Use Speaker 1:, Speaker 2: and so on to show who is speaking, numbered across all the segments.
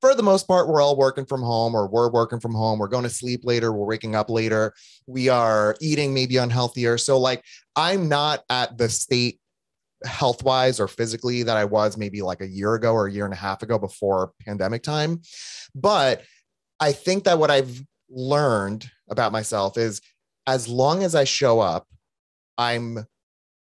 Speaker 1: for the most part, we're all working from home or we're working from home. We're going to sleep later. We're waking up later. We are eating maybe unhealthier. So, like, I'm not at the state health wise or physically that I was maybe like a year ago or a year and a half ago before pandemic time. But I think that what I've learned about myself is as long as I show up, I'm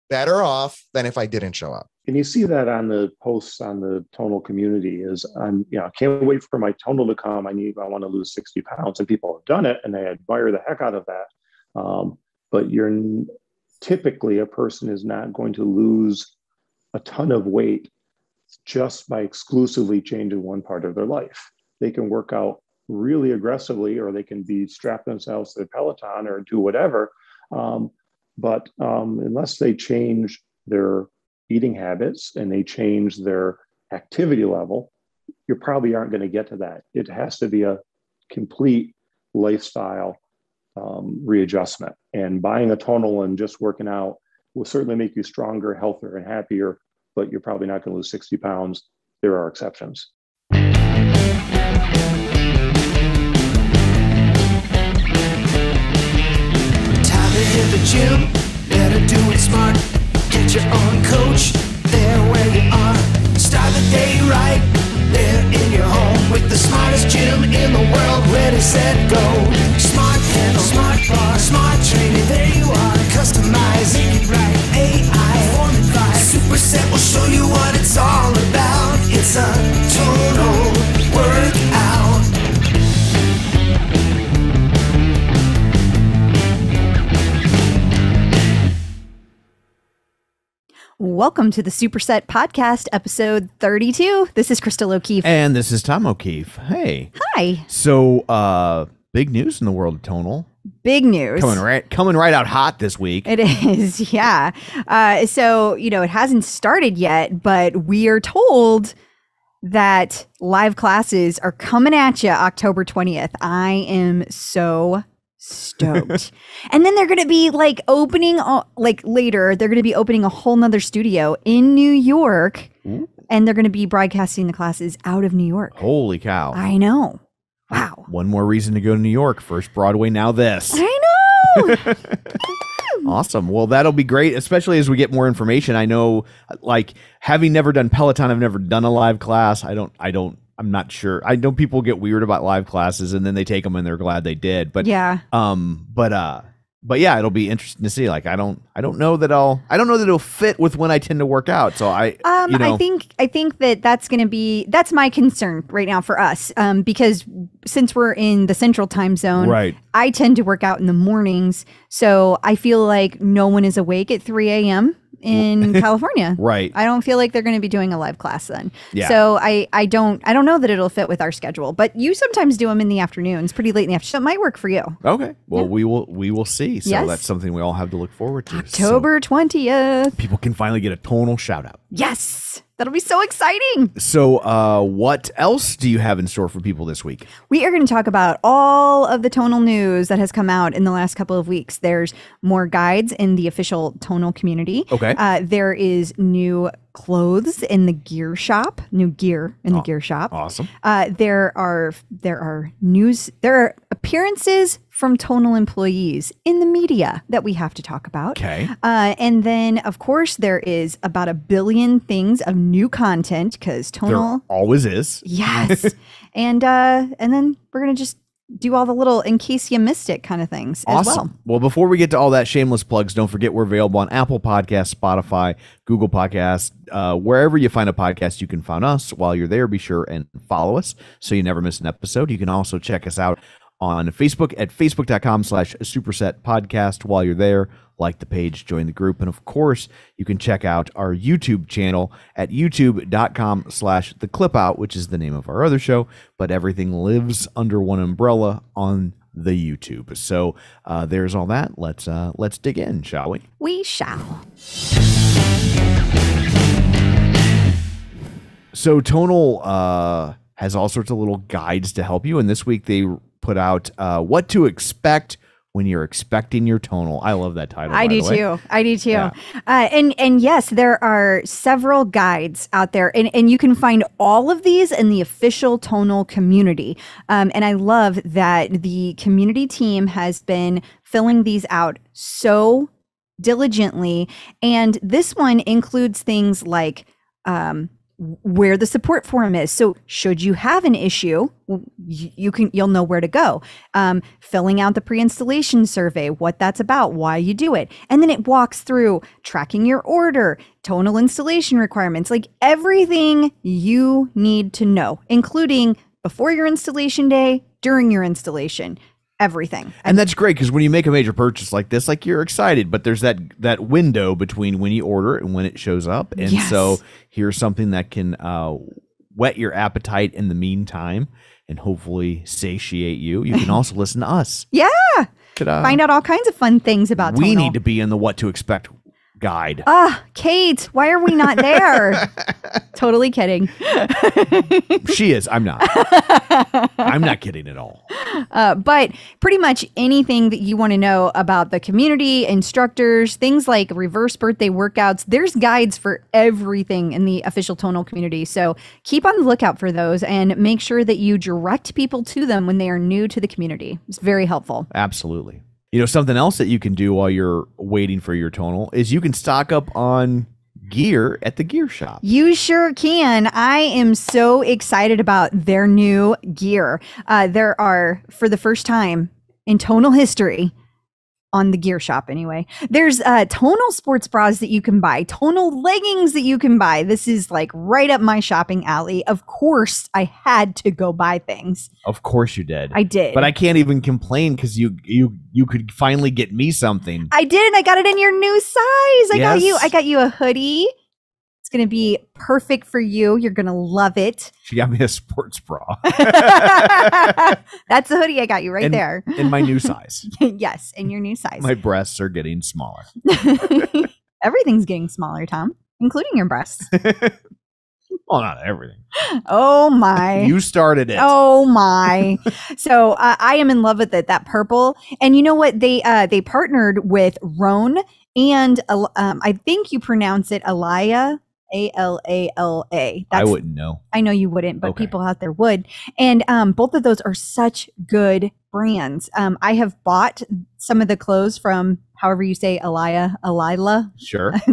Speaker 1: better off than if I didn't show up.
Speaker 2: And you see that on the posts on the tonal community is I'm, you know, I can't wait for my tonal to come. I need, I want to lose 60 pounds. And people have done it and they admire the heck out of that. Um, but you're typically a person is not going to lose a ton of weight just by exclusively changing one part of their life. They can work out really aggressively, or they can be strap themselves to the Peloton or do whatever. Um, but um, unless they change their eating habits and they change their activity level, you probably aren't going to get to that. It has to be a complete lifestyle um, readjustment. And buying a tonal and just working out will certainly make you stronger, healthier, and happier, but you're probably not going to lose 60 pounds. There are exceptions.
Speaker 3: Time to hit the gym, better do it smart. Your own coach, there where you are. Start the day right, there in your home with the smartest gym in the world. Ready, set, go. Smart panel, smart bar, smart training. There you are, customizing it right. AI, form by Superset will show you what it's all about. It's a total workout.
Speaker 4: Welcome to the Superset Podcast, episode 32. This is Crystal O'Keefe.
Speaker 5: And this is Tom O'Keefe. Hey.
Speaker 4: Hi.
Speaker 5: So, uh, big news in the world of tonal.
Speaker 4: Big news.
Speaker 5: Coming right coming right out hot this week.
Speaker 4: It is, yeah. Uh, so, you know, it hasn't started yet, but we are told that live classes are coming at you October 20th. I am so stoked. and then they're going to be like opening, like later, they're going to be opening a whole nother studio in New York. Ooh. And they're going to be broadcasting the classes out of New York.
Speaker 5: Holy cow.
Speaker 4: I know. Wow.
Speaker 5: One more reason to go to New York. First Broadway, now this.
Speaker 4: I know.
Speaker 5: awesome. Well, that'll be great, especially as we get more information. I know, like, having never done Peloton, I've never done a live class. I don't, I don't I'm not sure. I know people get weird about live classes and then they take them and they're glad they did. But
Speaker 4: yeah.
Speaker 5: Um. But uh. But yeah, it'll be interesting to see. Like, I don't, I don't know that I'll, I don't know that it'll fit with when I tend to work out. So I,
Speaker 4: um,
Speaker 5: you know.
Speaker 4: I think, I think that that's going to be, that's my concern right now for us. Um, because since we're in the central time zone,
Speaker 5: right,
Speaker 4: I tend to work out in the mornings. So I feel like no one is awake at 3 a.m in California.
Speaker 5: Right.
Speaker 4: I don't feel like they're going to be doing a live class then.
Speaker 5: Yeah.
Speaker 4: So I I don't I don't know that it'll fit with our schedule. But you sometimes do them in the afternoons, pretty late in the afternoon. So it might work for you.
Speaker 5: Okay. Well, yeah. we will we will see. So
Speaker 4: yes.
Speaker 5: that's something we all have to look forward to.
Speaker 4: October twentieth.
Speaker 5: So people can finally get a tonal shout out.
Speaker 4: Yes. That'll be so exciting.
Speaker 5: So, uh, what else do you have in store for people this week?
Speaker 4: We are going to talk about all of the tonal news that has come out in the last couple of weeks. There's more guides in the official tonal community.
Speaker 5: Okay.
Speaker 4: Uh, there is new clothes in the gear shop, new gear in the gear shop.
Speaker 5: Awesome.
Speaker 4: Uh, there are there are news. There are appearances from tonal employees in the media that we have to talk about.
Speaker 5: Okay.
Speaker 4: Uh, and then, of course, there is about a billion things of new content because tonal
Speaker 5: there always is.
Speaker 4: Yes. and uh, and then we're gonna just do all the little in case you missed it kind of things
Speaker 5: awesome.
Speaker 4: as well.
Speaker 5: Well, before we get to all that shameless plugs, don't forget we're available on Apple Podcasts, Spotify, Google Podcasts, uh, wherever you find a podcast, you can find us. While you're there, be sure and follow us so you never miss an episode. You can also check us out on Facebook at facebook.com slash superset podcast. While you're there, like the page, join the group. And of course, you can check out our YouTube channel at youtube.com slash the clip out, which is the name of our other show, but everything lives under one umbrella on the YouTube. So uh, there's all that. Let's uh, let's dig in, shall we?
Speaker 4: We shall.
Speaker 5: So Tonal uh, has all sorts of little guides to help you, and this week they put out uh, what to expect when you're expecting your tonal. I love that title.
Speaker 4: I do too. I do too.
Speaker 5: Yeah.
Speaker 4: Uh, and and yes, there are several guides out there, and and you can find all of these in the official tonal community. Um, and I love that the community team has been filling these out so diligently. And this one includes things like um, where the support forum is. So should you have an issue, you can you'll know where to go. Um, filling out the pre-installation survey, what that's about, why you do it, and then it walks through tracking your order, tonal installation requirements, like everything you need to know, including before your installation day, during your installation, everything.
Speaker 5: And that's great because when you make a major purchase like this, like you're excited, but there's that that window between when you order it and when it shows up. And
Speaker 4: Yes.
Speaker 5: so here's something that can uh, whet your appetite in the meantime and hopefully satiate you. You can also listen to us.
Speaker 4: Yeah, find out all kinds of fun things about
Speaker 5: we
Speaker 4: tonal.
Speaker 5: need to be in the what to expect guide.
Speaker 4: Ah, Kate, why are we not there? totally kidding.
Speaker 5: she is. I'm not. I'm not kidding at all.
Speaker 4: Uh, but pretty much anything that you want to know about the community, instructors, things like reverse birthday workouts, there's guides for everything in the official tonal community. So keep on the lookout for those and make sure that you direct people to them when they are new to the community. It's very helpful.
Speaker 5: Absolutely. You know, something else that you can do while you're waiting for your tonal is you can stock up on gear at the gear shop.
Speaker 4: You sure can. I am so excited about their new gear. Uh, there are, for the first time in tonal history, on the gear shop anyway, there's uh, tonal sports bras that you can buy, tonal leggings that you can buy. This is like right up my shopping alley. Of course, I had to go buy things.
Speaker 5: Of course you did.
Speaker 4: I did.
Speaker 5: but I can't even complain because you you you could finally get me something.
Speaker 4: I did, and I got it in your new size. I got you. I got you a hoodie. It's gonna be perfect for you. You're gonna love it.
Speaker 5: She got me a sports bra
Speaker 4: That's the hoodie I got you right
Speaker 5: And-
Speaker 4: there.
Speaker 5: in my new size.
Speaker 4: yes, in your new size.
Speaker 5: My breasts are getting smaller.
Speaker 4: Everything's getting smaller, Tom, including your breasts.
Speaker 5: Well, not everything.
Speaker 4: Oh my.
Speaker 5: You started it.
Speaker 4: Oh my! so uh, I am in love with it. That purple, and you know what? They uh, they partnered with Rhone and um, I think you pronounce it Alaya, A L A L A.
Speaker 5: I wouldn't know.
Speaker 4: I know you wouldn't, but
Speaker 5: Okay.
Speaker 4: people out there would. And um, both of those are such good brands. Um, I have bought some of the clothes from however you say Alaya, Alila.
Speaker 5: Sure.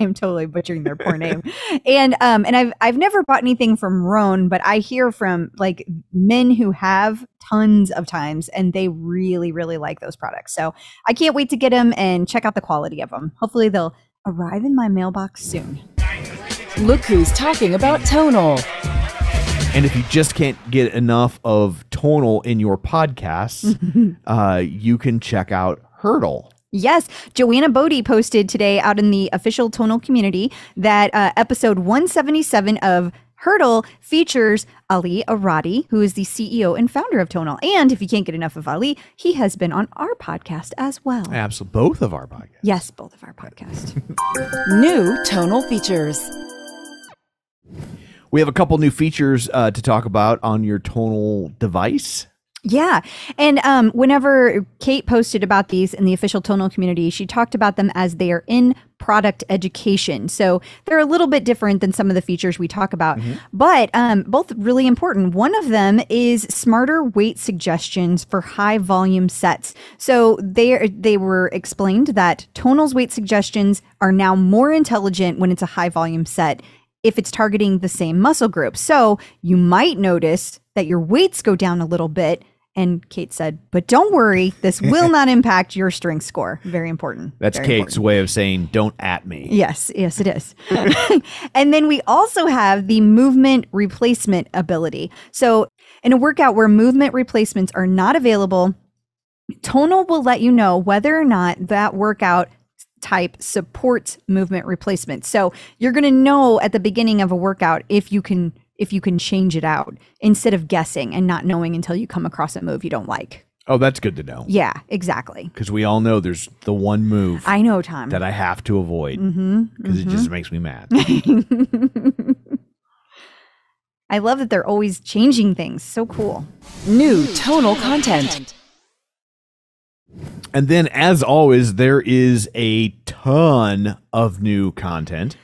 Speaker 4: I am totally butchering their poor name. And um, and I've I've never bought anything from Rhone, but I hear from like men who have tons of times, and they really really like those products. So I can't wait to get them and check out the quality of them. Hopefully they'll arrive in my mailbox soon.
Speaker 6: Look who's talking about tonal.
Speaker 5: And if you just can't get enough of tonal in your podcasts, uh, you can check out Hurdle.
Speaker 4: Yes, Joanna Bodie posted today out in the official tonal community that uh, episode 177 of Hurdle features Aly Orady, who is the CEO and founder of Tonal. And if you can't get enough of Aly, he has been on our podcast as well.
Speaker 5: Absolutely. Both of our podcasts.
Speaker 4: Yes, both of our podcasts.
Speaker 6: New tonal features.
Speaker 5: We have a couple new features uh, to talk about on your tonal device.
Speaker 4: Yeah. And um, whenever Kate posted about these in the official tonal community, she talked about them as they are in product education. So they're a little bit different than some of the features we talk about, but um, both really important. One of them is smarter weight suggestions for high volume sets. So they they were explained that tonal's weight suggestions are now more intelligent when it's a high volume set if it's targeting the same muscle group. So you might notice that your weights go down a little bit. And Kate said, but don't worry, this will not impact your strength score. Very important.
Speaker 5: That's
Speaker 4: Very
Speaker 5: Kate's
Speaker 4: important.
Speaker 5: way of saying "don't at me."
Speaker 4: Yes, yes, it is. and then we also have the movement replacement ability. So, in a workout where movement replacements are not available, Tonal will let you know whether or not that workout type supports movement replacement. So, you're going to know at the beginning of a workout if you can if you can change it out instead of guessing and not knowing until you come across a move you don't like.
Speaker 5: Oh, that's good to know
Speaker 4: Yeah, exactly.
Speaker 5: because we all know there's the one move
Speaker 4: I know, Tom.
Speaker 5: that I have to avoid
Speaker 4: mm-hmm.
Speaker 5: because it just makes me mad.
Speaker 4: I love that they're always changing things. So cool.
Speaker 6: New tonal content.
Speaker 5: And then, as always, there is a ton of new content.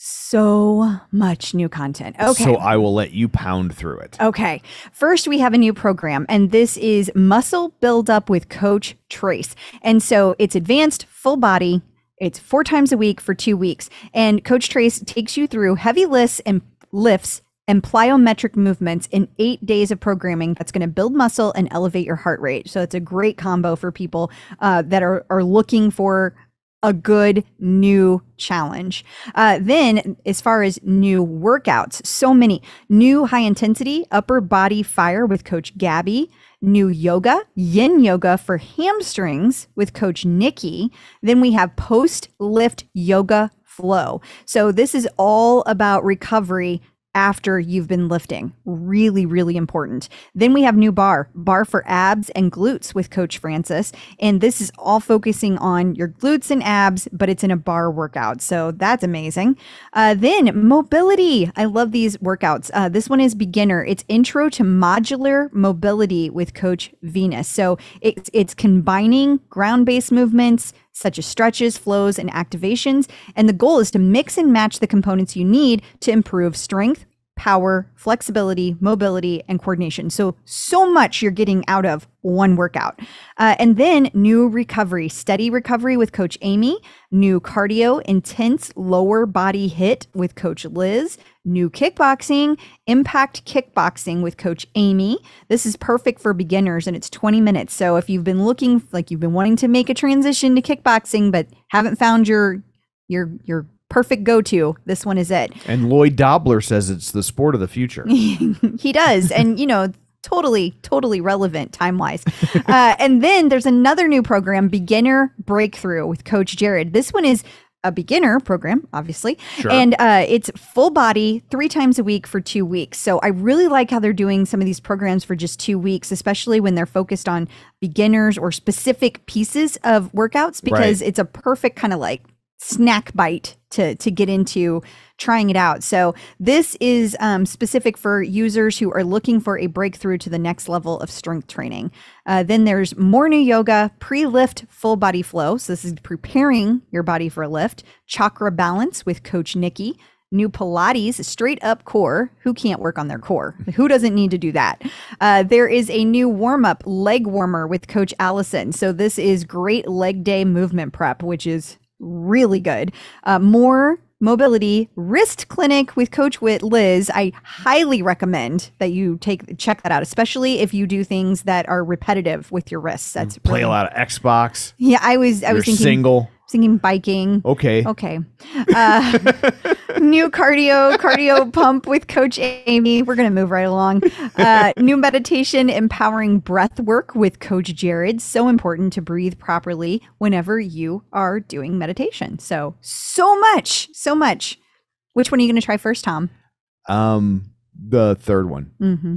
Speaker 4: So much new content. Okay.
Speaker 5: So I will let you pound through it.
Speaker 4: Okay. First, we have a new program, and this is Muscle Build Up with Coach Trace. And so it's advanced, full body. It's four times a week for two weeks. And Coach Trace takes you through heavy lifts and lifts and plyometric movements in eight days of programming that's going to build muscle and elevate your heart rate. So it's a great combo for people uh, that are, are looking for a good new challenge. Uh, then, as far as new workouts, so many new high intensity upper body fire with Coach Gabby, new yoga, yin yoga for hamstrings with Coach Nikki. Then we have post lift yoga flow. So, this is all about recovery after you've been lifting. Really, really important. Then we have new bar, bar for abs and glutes with Coach Francis. And this is all focusing on your glutes and abs, but it's in a bar workout. So that's amazing. Uh, then mobility. I love these workouts. Uh, this one is beginner. It's intro to modular mobility with Coach Venus. So it's, it's combining ground based movements, such as stretches, flows, and activations. And the goal is to mix and match the components you need to improve strength, power, flexibility, mobility, and coordination. So, so much you're getting out of one workout. Uh, and then new recovery, steady recovery with Coach Amy, new cardio, intense lower body hit with Coach Liz, new kickboxing, impact kickboxing with Coach Amy. This is perfect for beginners and it's 20 minutes. So, if you've been looking like you've been wanting to make a transition to kickboxing, but haven't found your your your perfect go-to. This one is it.
Speaker 5: And Lloyd Dobler says it's the sport of the future.
Speaker 4: he does. And you know totally totally relevant time wise uh, and then there's another new program beginner breakthrough with coach jared. This one is a beginner program obviously.
Speaker 5: Sure.
Speaker 4: and uh, it's full body three times a week for two weeks. So i really like how they're doing some of these programs for just two weeks especially when they're focused on beginners or specific pieces of workouts because
Speaker 5: Right.
Speaker 4: it's a perfect kind of like snack bite to to get into trying it out. So this is um, specific for users who are looking for a breakthrough to the next level of strength training. Uh, then there's more new yoga, pre-lift full body flow. So this is preparing your body for a lift. Chakra balance with Coach Nikki. New Pilates, straight up core. Who can't work on their core? Who doesn't need to do that? Uh, there is a new warm up leg warmer with Coach Allison. So, this is great leg day movement prep, which is really good. Uh, more mobility wrist clinic with Coach Wit Liz. I highly recommend that you take check that out, especially if you do things that are repetitive with your wrists. That's
Speaker 5: Play
Speaker 4: really-
Speaker 5: a lot of Xbox.
Speaker 4: Yeah, I was I
Speaker 5: You're
Speaker 4: was thinking
Speaker 5: single.
Speaker 4: Thinking biking.
Speaker 5: Okay.
Speaker 4: Okay. Uh, new cardio, cardio pump with Coach Amy. We're going to move right along. Uh, new meditation, empowering breath work with Coach Jared. So important to breathe properly whenever you are doing meditation. So, so much, so much. Which one are you going to try first, Tom?
Speaker 5: Um, the third one.
Speaker 4: Mm-hmm.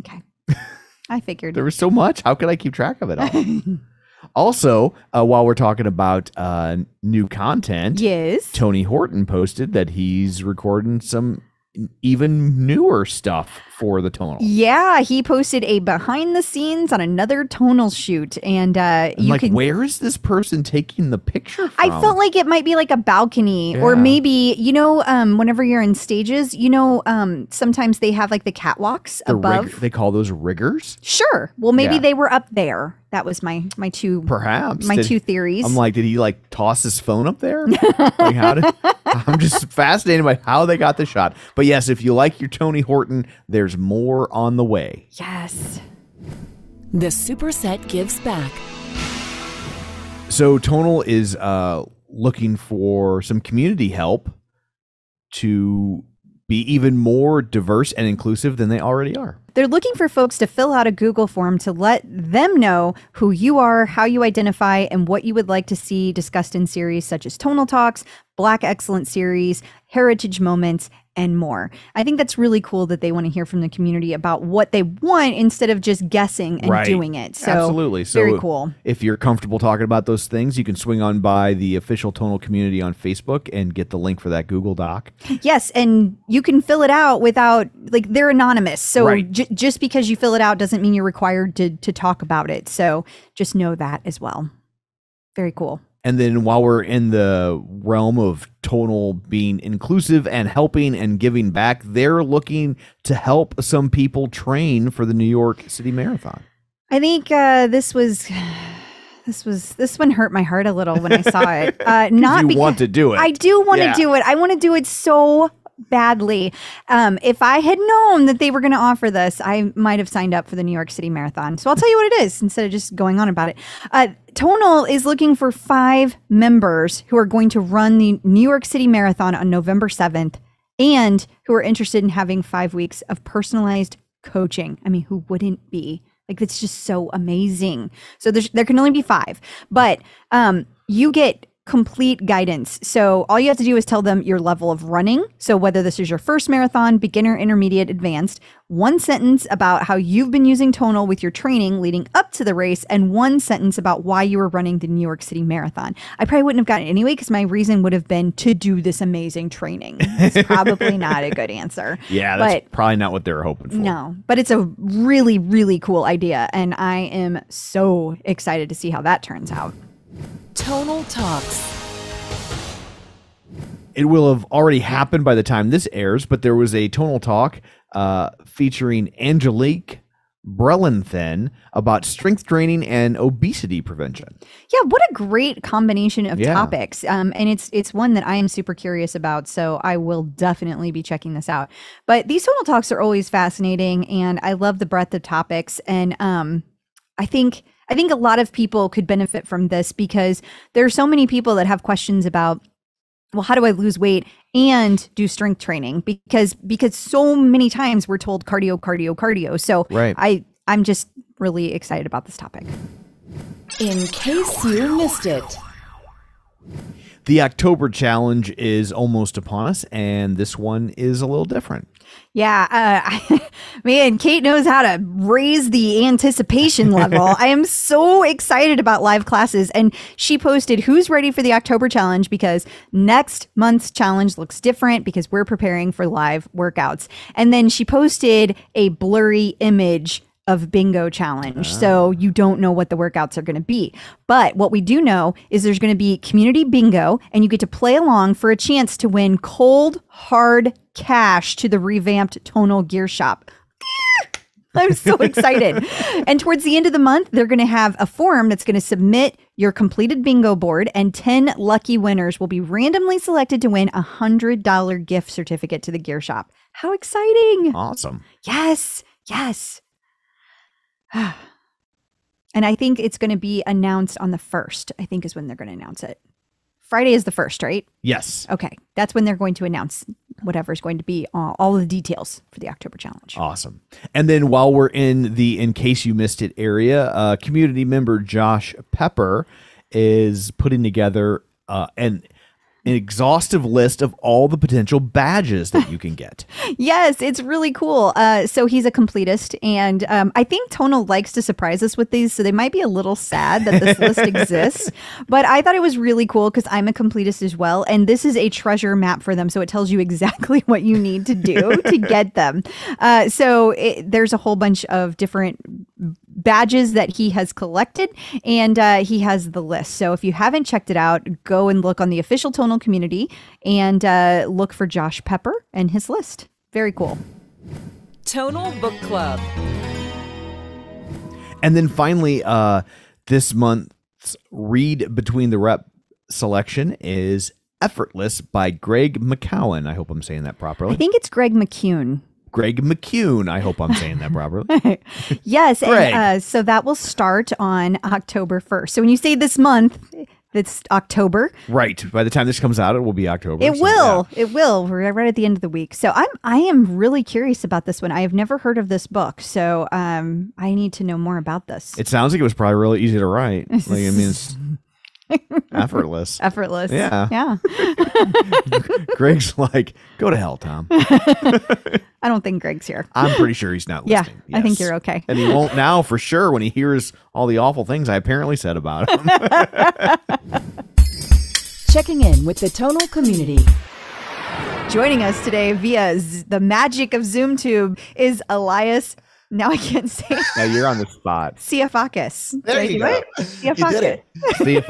Speaker 4: Okay. I figured.
Speaker 5: There was so much. How could I keep track of it all? also, uh, while we're talking about uh, new content,
Speaker 4: yes.
Speaker 5: Tony Horton posted that he's recording some even newer stuff for the tonal.
Speaker 4: Yeah, he posted a behind the scenes on another tonal shoot, and uh, you
Speaker 5: like,
Speaker 4: can.
Speaker 5: where is this person taking the picture from?
Speaker 4: I felt like it might be like a balcony, or maybe you know, um, whenever you're in stages, you know, um, sometimes they have like the catwalks
Speaker 5: the
Speaker 4: above.
Speaker 5: rig- they call those riggers,
Speaker 4: Sure. Well, maybe
Speaker 5: Yeah.
Speaker 4: they were up there. That was my my two
Speaker 5: perhaps.
Speaker 4: my
Speaker 5: Did-
Speaker 4: two theories.
Speaker 5: I'm like, did he like toss his phone up there? like, how did? I'm just fascinated by how they got the shot. But yes, if you like your Tony Horton, there's more on the way.
Speaker 4: yes.
Speaker 6: The superset gives back.
Speaker 5: So Tonal is uh, looking for some community help to be even more diverse and inclusive than they already are.
Speaker 4: They're looking for folks to fill out a Google form to let them know who you are, how you identify, and what you would like to see discussed in series such as Tonal Talks, Black Excellence series, heritage moments, and more. I think that's really cool that they want to hear from the community about what they want instead of just guessing and
Speaker 5: Right.
Speaker 4: doing it. So
Speaker 5: Absolutely. So
Speaker 4: very cool.
Speaker 5: If you're comfortable talking about those things, you can swing on by the official Tonal community on Facebook and get the link for that Google Doc.
Speaker 4: Yes, and you can fill it out without like they're anonymous. So
Speaker 5: Right.
Speaker 4: j- just because you fill it out doesn't mean you're required to to talk about it. So just know that as well. Very cool.
Speaker 5: And then while we're in the realm of tonal being inclusive and helping and giving back, they're looking to help some people train for the New York City Marathon.
Speaker 4: I think uh, this was this was this one hurt my heart a little when I saw it. Uh, not
Speaker 5: you
Speaker 4: because
Speaker 5: want to do it.
Speaker 4: I do want to
Speaker 5: Yeah.
Speaker 4: do it. I want to do it so badly. Um, if I had known that they were going to offer this, I might have signed up for the New York City Marathon. So I'll tell you what it is instead of just going on about it. Uh, Tonal is looking for five members who are going to run the New York City Marathon on November 7th and who are interested in having five weeks of personalized coaching. I mean, who wouldn't be? Like, it's just so amazing. So there can only be five, but um, you get complete guidance. So all you have to do is tell them your level of running. So whether this is your first marathon, beginner, intermediate, advanced, one sentence about how you've been using tonal with your training leading up to the race, and one sentence about why you were running the New York City Marathon. I probably wouldn't have gotten it anyway because my reason would have been to do this amazing training. It's probably not a good answer.
Speaker 5: yeah, that's
Speaker 4: but
Speaker 5: probably not what they were hoping for.
Speaker 4: no, but it's a really, really cool idea. And I am so excited to see how that turns out.
Speaker 6: Tonal Talks.
Speaker 5: It will have already happened by the time this airs, but there was a tonal talk uh, featuring Angelique Brellenthin about strength training and obesity prevention.
Speaker 4: Yeah, what a great combination of
Speaker 5: Yeah.
Speaker 4: topics. Um, and it's it's one that I am super curious about, so I will definitely be checking this out. But these tonal talks are always fascinating, and I love the breadth of topics. And um, I think I think a lot of people could benefit from this because there are so many people that have questions about well how do i lose weight and do strength training because because so many times we're told cardio cardio cardio so
Speaker 5: Right.
Speaker 4: i i'm just really excited about this topic
Speaker 6: In case you missed it.
Speaker 5: The October challenge is almost upon us, and this one is a little different.
Speaker 4: Yeah, uh, man, Kate knows how to raise the anticipation level. I am so excited about live classes. And she posted, Who's ready for the October challenge? Because next month's challenge looks different because we're preparing for live workouts. And then she posted a blurry image of bingo challenge. So ah. you don't know what the workouts are going to be. But what we do know is there's going to be community bingo and you get to play along for a chance to win cold hard cash to the revamped tonal gear shop. I'm so excited. and towards the end of the month, they're going to have a form that's going to submit your completed bingo board, and 10 lucky winners will be randomly selected to win a $100 gift certificate to the gear shop. How exciting!
Speaker 5: Awesome.
Speaker 4: Yes, yes. and I think it's going to be announced on the first, I think is when they're going to announce it. Friday is the first, right?
Speaker 5: Yes.
Speaker 4: Okay. That's when they're going to announce whatever is going to be uh, all the details for the October challenge.
Speaker 5: Awesome. And then while we're in the in case you missed it area, uh, community member Josh Pepper is putting together uh, an an exhaustive list of all the potential badges that you can get.
Speaker 4: Yes, it's really cool. Uh, so he's a completist, and um, I think Tonal likes to surprise us with these, so they might be a little sad that this list exists. But I thought it was really cool because I'm a completist as well, and this is a treasure map for them, so it tells you exactly what you need to do to get them. Uh, so it, there's a whole bunch of different badges that he has collected and uh, he has the list so if you haven't checked it out go and look on the official tonal community and uh, look for josh pepper and his list very cool
Speaker 6: Tonal Book Club.
Speaker 5: And then finally, uh, this month's read between the rep selection is Effortless by Greg McCowan. I hope I'm saying that properly.
Speaker 4: i think it's greg mckeown
Speaker 5: Greg McKeown. I hope I'm saying that properly.
Speaker 4: yes and uh, so that will start on october 1st so when you say this month it's october
Speaker 5: right. By the time this comes out, it will be October.
Speaker 4: It
Speaker 5: so,
Speaker 4: will. It will. We're right at the end of the week. So I'm I am really curious about this one. I have never heard of this book. So um I need to know more about this.
Speaker 5: It sounds like it was probably really easy to write. Like I mean, it's Effortless.
Speaker 4: Effortless.
Speaker 5: Yeah.
Speaker 4: Yeah.
Speaker 5: Greg's like, go to hell, Tom.
Speaker 4: I don't think Greg's here.
Speaker 5: I'm pretty sure he's not
Speaker 4: Yeah.
Speaker 5: listening.
Speaker 4: I think you're okay.
Speaker 5: And he won't now for sure when he hears all the awful things I apparently said about him.
Speaker 6: Checking in with the tonal community.
Speaker 4: Joining us today via the magic of ZoomTube is Ilias. Now I can't say it.
Speaker 5: now you're on the spot.
Speaker 4: Siafakas.
Speaker 1: There
Speaker 4: I
Speaker 1: you go.
Speaker 4: it?
Speaker 1: You did it.
Speaker 5: See if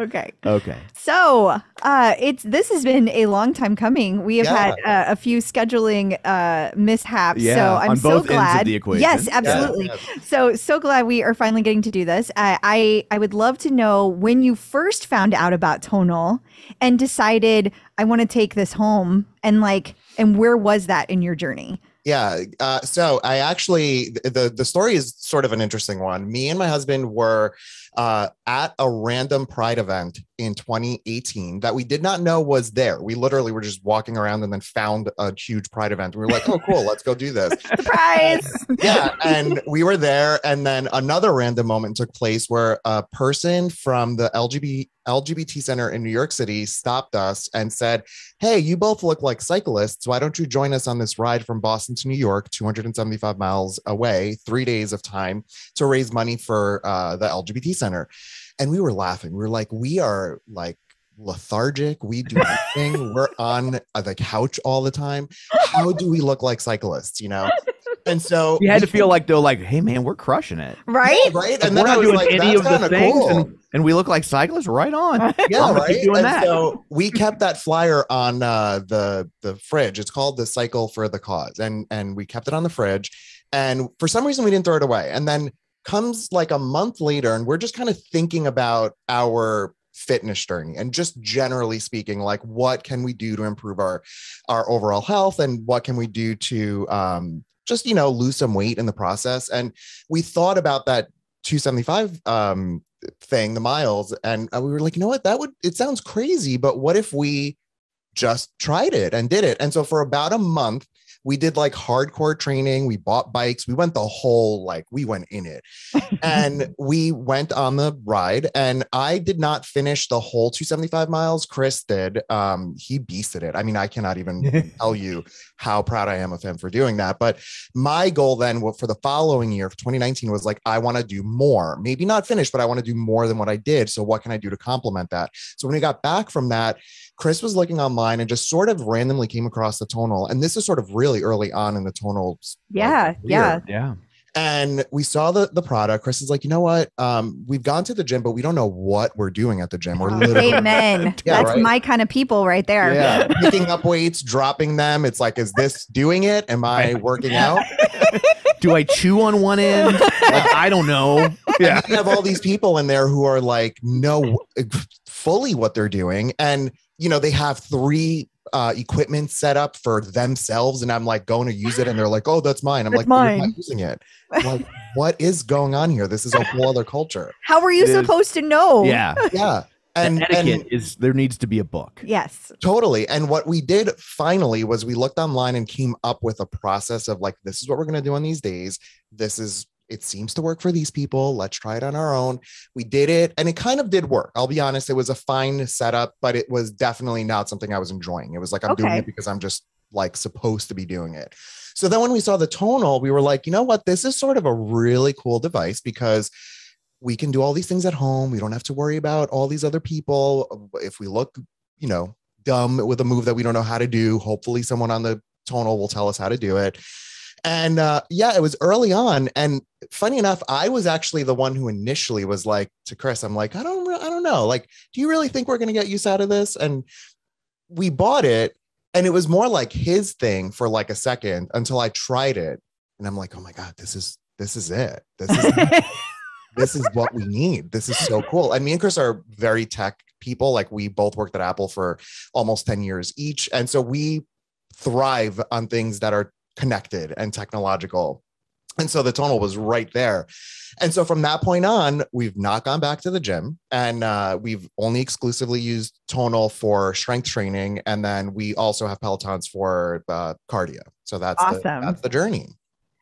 Speaker 4: Okay.
Speaker 5: Okay.
Speaker 4: So, uh, it's this has been a long time coming. We have
Speaker 1: Yeah.
Speaker 4: had uh, a few scheduling uh, mishaps.
Speaker 5: Yeah,
Speaker 4: so I'm
Speaker 5: on
Speaker 4: so
Speaker 5: both ends of
Speaker 4: glad.
Speaker 5: the equation.
Speaker 4: Yes, absolutely.
Speaker 1: yeah.
Speaker 4: So so glad we are finally getting to do this. I, I I would love to know when you first found out about tonal and decided I want to take this home and like and where was that in your journey?
Speaker 1: Yeah. Uh, so I actually the the story is sort of an interesting one. Me and my husband were uh, at a random Pride event in 2018 that we did not know was there. We literally were just walking around and then found a huge Pride event. We were like, "Oh, cool, let's go do this."
Speaker 4: Surprise!
Speaker 1: yeah and we were there and then another random moment took place where a person from the lgbt lgbt center in new york city stopped us and said hey you both look like cyclists why don't you join us on this ride from boston to new york 275 miles away three days of time to raise money for uh, the lgbt center and we were laughing we were like we are like lethargic we do nothing we're on the couch all the time how do we look like cyclists you know and so
Speaker 5: You had to feel like though, like, hey man, we're crushing it.
Speaker 4: right?
Speaker 1: yeah, right.
Speaker 5: Like,
Speaker 1: And then
Speaker 5: we're
Speaker 1: I
Speaker 5: not
Speaker 1: was
Speaker 5: doing
Speaker 1: like,
Speaker 5: any of the things,
Speaker 1: cool.
Speaker 5: and, and we look like cyclists. Right on.
Speaker 1: yeah,
Speaker 5: I'm
Speaker 1: right.
Speaker 5: doing
Speaker 1: and
Speaker 5: that.
Speaker 1: so we kept that flyer on uh, the the fridge. It's called the Cycle for the Cause, and and we kept it on the fridge. And for some reason, we didn't throw it away. And then comes like a month later, and we're just kind of thinking about our fitness journey and just generally speaking like what can we do to improve our our overall health and what can we do to um just you know lose some weight in the process. And we thought about that 275 um thing the miles and uh, we were like you know what? That would it sounds crazy but what if we just tried it and did it? And so for about a month we did like hardcore training we bought bikes we went the whole like we went in it. And we went on the ride and i did not finish the whole 275 miles. Chris did um he beasted it. I mean i cannot even tell you how proud i am of him for doing that but my goal then for the following year for 2019 was like i want to do more. Maybe not finish but i want to do more than what i did so what can i do to complement that? So when we got back from that chris was looking online and just sort of randomly came across the tonal and this is sort of really early on in the tonal
Speaker 4: Yeah, yeah.
Speaker 5: Yeah.
Speaker 1: and we saw the the product chris is like you know what um we've gone to the gym but we don't know what we're doing at the gym we're literally
Speaker 4: Amen.
Speaker 1: Yeah,
Speaker 4: That's
Speaker 1: right.
Speaker 4: my kind of people right there.
Speaker 1: yeah picking up weights dropping them it's like is this doing it am i working out
Speaker 5: Do I chew on one end? Like, I don't know. Yeah.
Speaker 1: and you have all these people in there who are like know fully what they're doing and you know they have three uh equipment set up for themselves and i'm like going to use it and they're like oh that's mine i'm
Speaker 4: That's
Speaker 1: like "But you're
Speaker 4: mine."
Speaker 1: not using it I'm like what is going on here this is a whole other culture
Speaker 4: How were you
Speaker 5: It is-
Speaker 4: supposed to know?
Speaker 5: Yeah.
Speaker 1: yeah and,
Speaker 5: etiquette
Speaker 1: and
Speaker 5: is there needs to be a book.
Speaker 4: Yes.
Speaker 1: Totally. And what we did finally was we looked online and came up with a process of like, this is what we're going to do on these days. This is, it seems to work for these people. Let's try it on our own. We did it and it kind of did work. I'll be honest. It was a fine setup, but it was definitely not something I was enjoying. It was like, I'm doing it because I'm just like supposed to be doing it. So then when we saw the tonal, we were like, you know what? This is sort of a really cool device because we can do all these things at home. We don't have to worry about all these other people. If we look, you know, dumb with a move that we don't know how to do, hopefully someone on the tonal will tell us how to do it. And uh, yeah, it was early on. And funny enough, I was actually the one who initially was like to Chris, I'm like, I don't, re- I don't know. Like, do you really think we're going to get use out of this? And we bought it, and it was more like his thing for like a second until I tried it, and I'm like, oh my god, this is this is it. This is this is what we need. This is so cool. And me and Chris are very tech people. Like we both worked at Apple for almost 10 years each. And so we thrive on things that are connected and technological. And so the tonal was right there. And so from that point on, we've not gone back to the gym and uh, we've only exclusively used tonal for strength training. And then we also have Pelotons for uh, cardio. So that's, the,
Speaker 4: Awesome.
Speaker 1: that's the journey.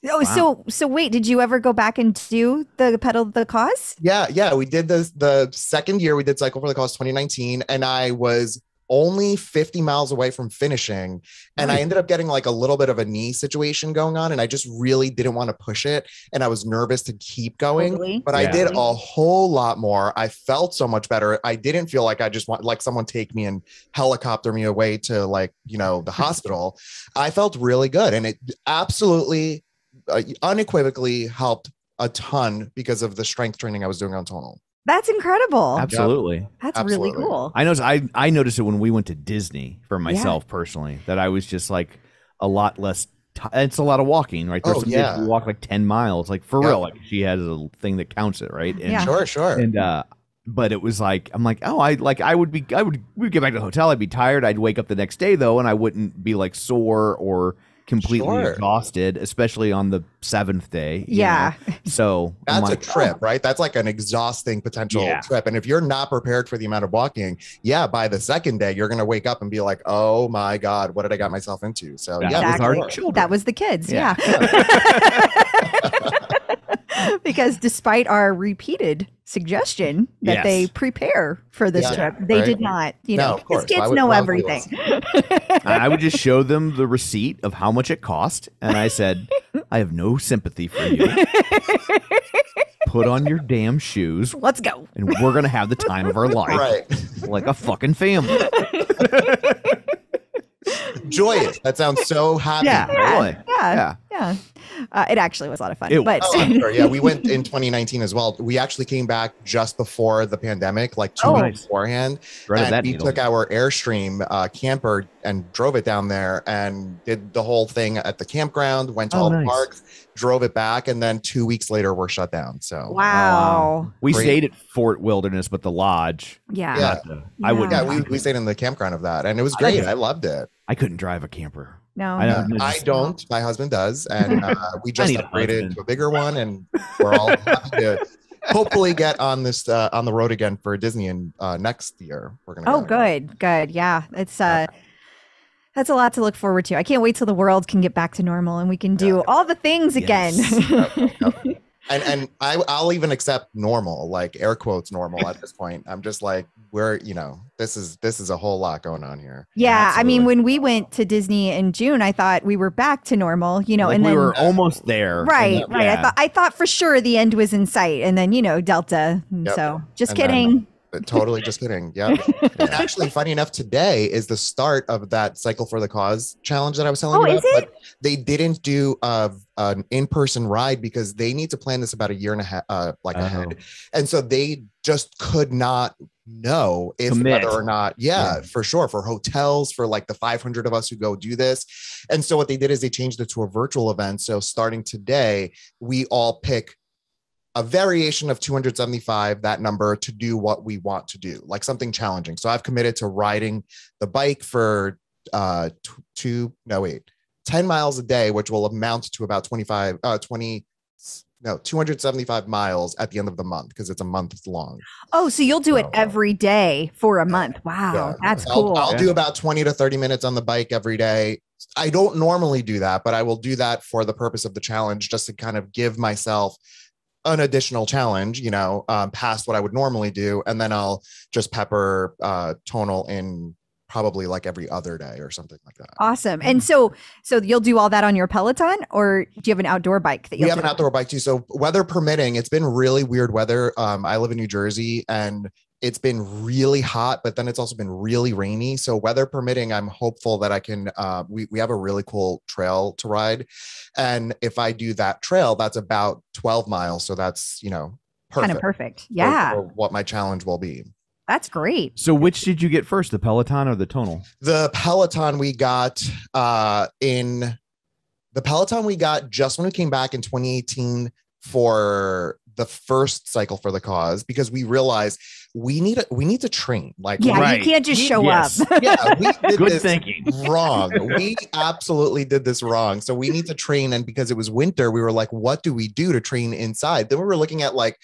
Speaker 4: Oh,
Speaker 5: Wow.
Speaker 4: so so wait, did you ever go back and do the pedal the cause?
Speaker 1: Yeah, yeah. We did this the second year we did Cycle for the Cause 2019, and I was only 50 miles away from finishing. And I ended up getting like a little bit of a knee situation going on, and I just really didn't want to push it. And I was nervous to keep going.
Speaker 4: Totally.
Speaker 1: But I did a whole lot more. I felt so much better. I didn't feel like I just want like someone take me and helicopter me away to like, you know, the hospital. I felt really good. And it absolutely, uh, unequivocally helped a ton because of the strength training I was doing on tonal.
Speaker 4: That's incredible.
Speaker 5: Absolutely.
Speaker 4: That's
Speaker 1: absolutely.
Speaker 4: really cool.
Speaker 5: I noticed I I noticed it when we went to Disney for myself personally that I was just like a lot less t- it's a lot of walking, right? There's
Speaker 1: Oh,
Speaker 5: some days
Speaker 1: yeah.
Speaker 5: we walk like 10 miles, like for
Speaker 1: Yeah.
Speaker 5: real. Like she has a thing that counts it, right? And
Speaker 4: Yeah.
Speaker 1: Sure, sure.
Speaker 5: and uh but it was like I'm like, oh, I like I would be I would we'd get back to the hotel, I'd be tired, I'd wake up the next day though, and I wouldn't be like sore or completely
Speaker 1: Sure.
Speaker 5: exhausted, especially on the seventh day.
Speaker 4: Yeah.
Speaker 5: know? So
Speaker 1: That's
Speaker 5: like,
Speaker 1: a trip, right? That's like an exhausting potential
Speaker 5: Yeah.
Speaker 1: trip. And if you're not prepared for the amount of walking, yeah, by the second day, you're going to wake up and be like, oh my God, what did I got myself into? So,
Speaker 5: That
Speaker 1: yeah,
Speaker 5: was our
Speaker 4: Exactly.
Speaker 5: children.
Speaker 4: That was the kids.
Speaker 5: Yeah.
Speaker 4: Yeah. because despite our repeated suggestion that
Speaker 5: Yes.
Speaker 4: they prepare for this
Speaker 1: Yeah,
Speaker 4: trip, they
Speaker 1: right.
Speaker 4: did not. You
Speaker 1: No,
Speaker 4: know,
Speaker 1: of course.
Speaker 4: kids
Speaker 1: would-
Speaker 4: know
Speaker 1: why would we
Speaker 4: everything.
Speaker 5: I would just show them the receipt of how much it cost, and I said, "I have no sympathy for you. Put on your damn shoes,
Speaker 4: Let's go.
Speaker 5: and we're gonna have the time of our life,
Speaker 1: right.
Speaker 5: like a fucking family."
Speaker 1: Joyous. That sounds so happy.
Speaker 5: Yeah,
Speaker 1: right?
Speaker 5: boy.
Speaker 4: Yeah.
Speaker 5: Yeah.
Speaker 4: Yeah. Uh, it actually was a lot of fun.
Speaker 5: It
Speaker 4: but
Speaker 1: Oh, sure. Yeah, we went in 2019 as well. We actually came back just before the pandemic, like two
Speaker 4: Oh.
Speaker 1: weeks
Speaker 5: Nice.
Speaker 1: beforehand.
Speaker 5: Right
Speaker 1: and we
Speaker 5: needle.
Speaker 1: took our Airstream uh, camper and drove it down there and did the whole thing at the campground, went to
Speaker 5: Oh,
Speaker 1: all
Speaker 5: nice.
Speaker 1: the parks, drove it back, and then two weeks later, we're shut down. So,
Speaker 4: wow.
Speaker 5: We
Speaker 1: Great.
Speaker 5: stayed at Fort Wilderness, but the lodge.
Speaker 4: Yeah.
Speaker 1: Yeah.
Speaker 5: not the- I would.
Speaker 1: yeah,
Speaker 5: not
Speaker 1: we, we stayed in the campground of that, and it was great.
Speaker 5: did.
Speaker 1: I loved it.
Speaker 5: I couldn't drive a camper.
Speaker 4: No.
Speaker 5: I don't-
Speaker 1: I don't. My husband does, and uh, we just
Speaker 5: need a
Speaker 1: upgraded to a bigger one, and we're all happy to hopefully get on this uh, on the road again for Disney in uh, next year. We're gonna.
Speaker 4: Oh,
Speaker 1: go.
Speaker 4: good. Good. Yeah. It's uh that's a lot to look forward to. I can't wait till the world can get back to normal and we can do
Speaker 1: Yeah.
Speaker 4: all the things again.
Speaker 5: Yes.
Speaker 1: Yep. And and I I'll even accept normal, like air quotes normal at this point. I'm just like we're you know this is this is a whole lot going on here.
Speaker 4: yeah. I mean, when we went to Disney in June, I thought we were back to normal, you know,
Speaker 5: Like
Speaker 4: and
Speaker 5: we
Speaker 4: then
Speaker 5: were almost there.
Speaker 4: right,
Speaker 5: And-
Speaker 4: right. I thought I thought for sure the end was in sight, and then you know Delta.
Speaker 1: Yep.
Speaker 4: So just
Speaker 1: And
Speaker 4: kidding.
Speaker 1: But totally just kidding. Yeah. and actually, funny enough, today is the start of that cycle for the cause challenge that I was telling
Speaker 4: Oh,
Speaker 1: you
Speaker 4: is
Speaker 1: about.
Speaker 4: it?
Speaker 1: But they didn't do uh, an in-person ride because they need to plan this about a year and a half, uh, like
Speaker 5: Oh.
Speaker 1: ahead, and so they just could not know if
Speaker 5: Commit.
Speaker 1: whether or not. Yeah, for sure. For hotels, for like the 500 of us who go do this, and so what they did is they changed it to a virtual event. So starting today, we all pick a variation of 275 that number to do what we want to do like something challenging so i've committed to riding the bike for uh t- two no wait 10 miles a day which will amount to about 25 uh 20 no 275 miles at the end of the month because it's a month long
Speaker 4: Oh, so you'll do it every day for a month. Wow,
Speaker 1: Yeah.
Speaker 4: that's
Speaker 1: I'll,
Speaker 4: cool.
Speaker 1: I'll
Speaker 5: Yeah.
Speaker 1: do about 20 to 30 minutes on the bike every day. I don't normally do that, but I will do that for the purpose of the challenge, just to kind of give myself an additional challenge, you know, um, past what I would normally do. And then I'll just pepper uh, tonal in probably like every other day or something like that.
Speaker 4: Awesome. And so so you'll do all that on your Peloton or do you have an outdoor bike that you'll
Speaker 1: have an outdoor bike too. So weather permitting, it's been really weird weather. Um, I live in New Jersey and it's been really hot, but then it's also been really rainy. So weather permitting, I'm hopeful that I can. Uh, we we have a really cool trail to ride, and if I do that trail, that's about 12 miles. So that's you know
Speaker 4: Kind of perfect.
Speaker 1: for-
Speaker 4: Yeah.
Speaker 1: for what my challenge will be.
Speaker 4: That's great.
Speaker 5: So which did you get first, the Peloton or the Tonal?
Speaker 1: The Peloton we got uh, in the Peloton we got just when we came back in 2018 for the first cycle for the cause because we realized we need a, we need to train like
Speaker 4: Yeah,
Speaker 5: Right.
Speaker 4: you can't just show
Speaker 5: Yes.
Speaker 4: up.
Speaker 1: yeah we did
Speaker 5: Good
Speaker 1: this
Speaker 5: thinking.
Speaker 1: wrong we absolutely did this wrong so we need to train and because it was winter we were like what do we do to train inside then we were looking at like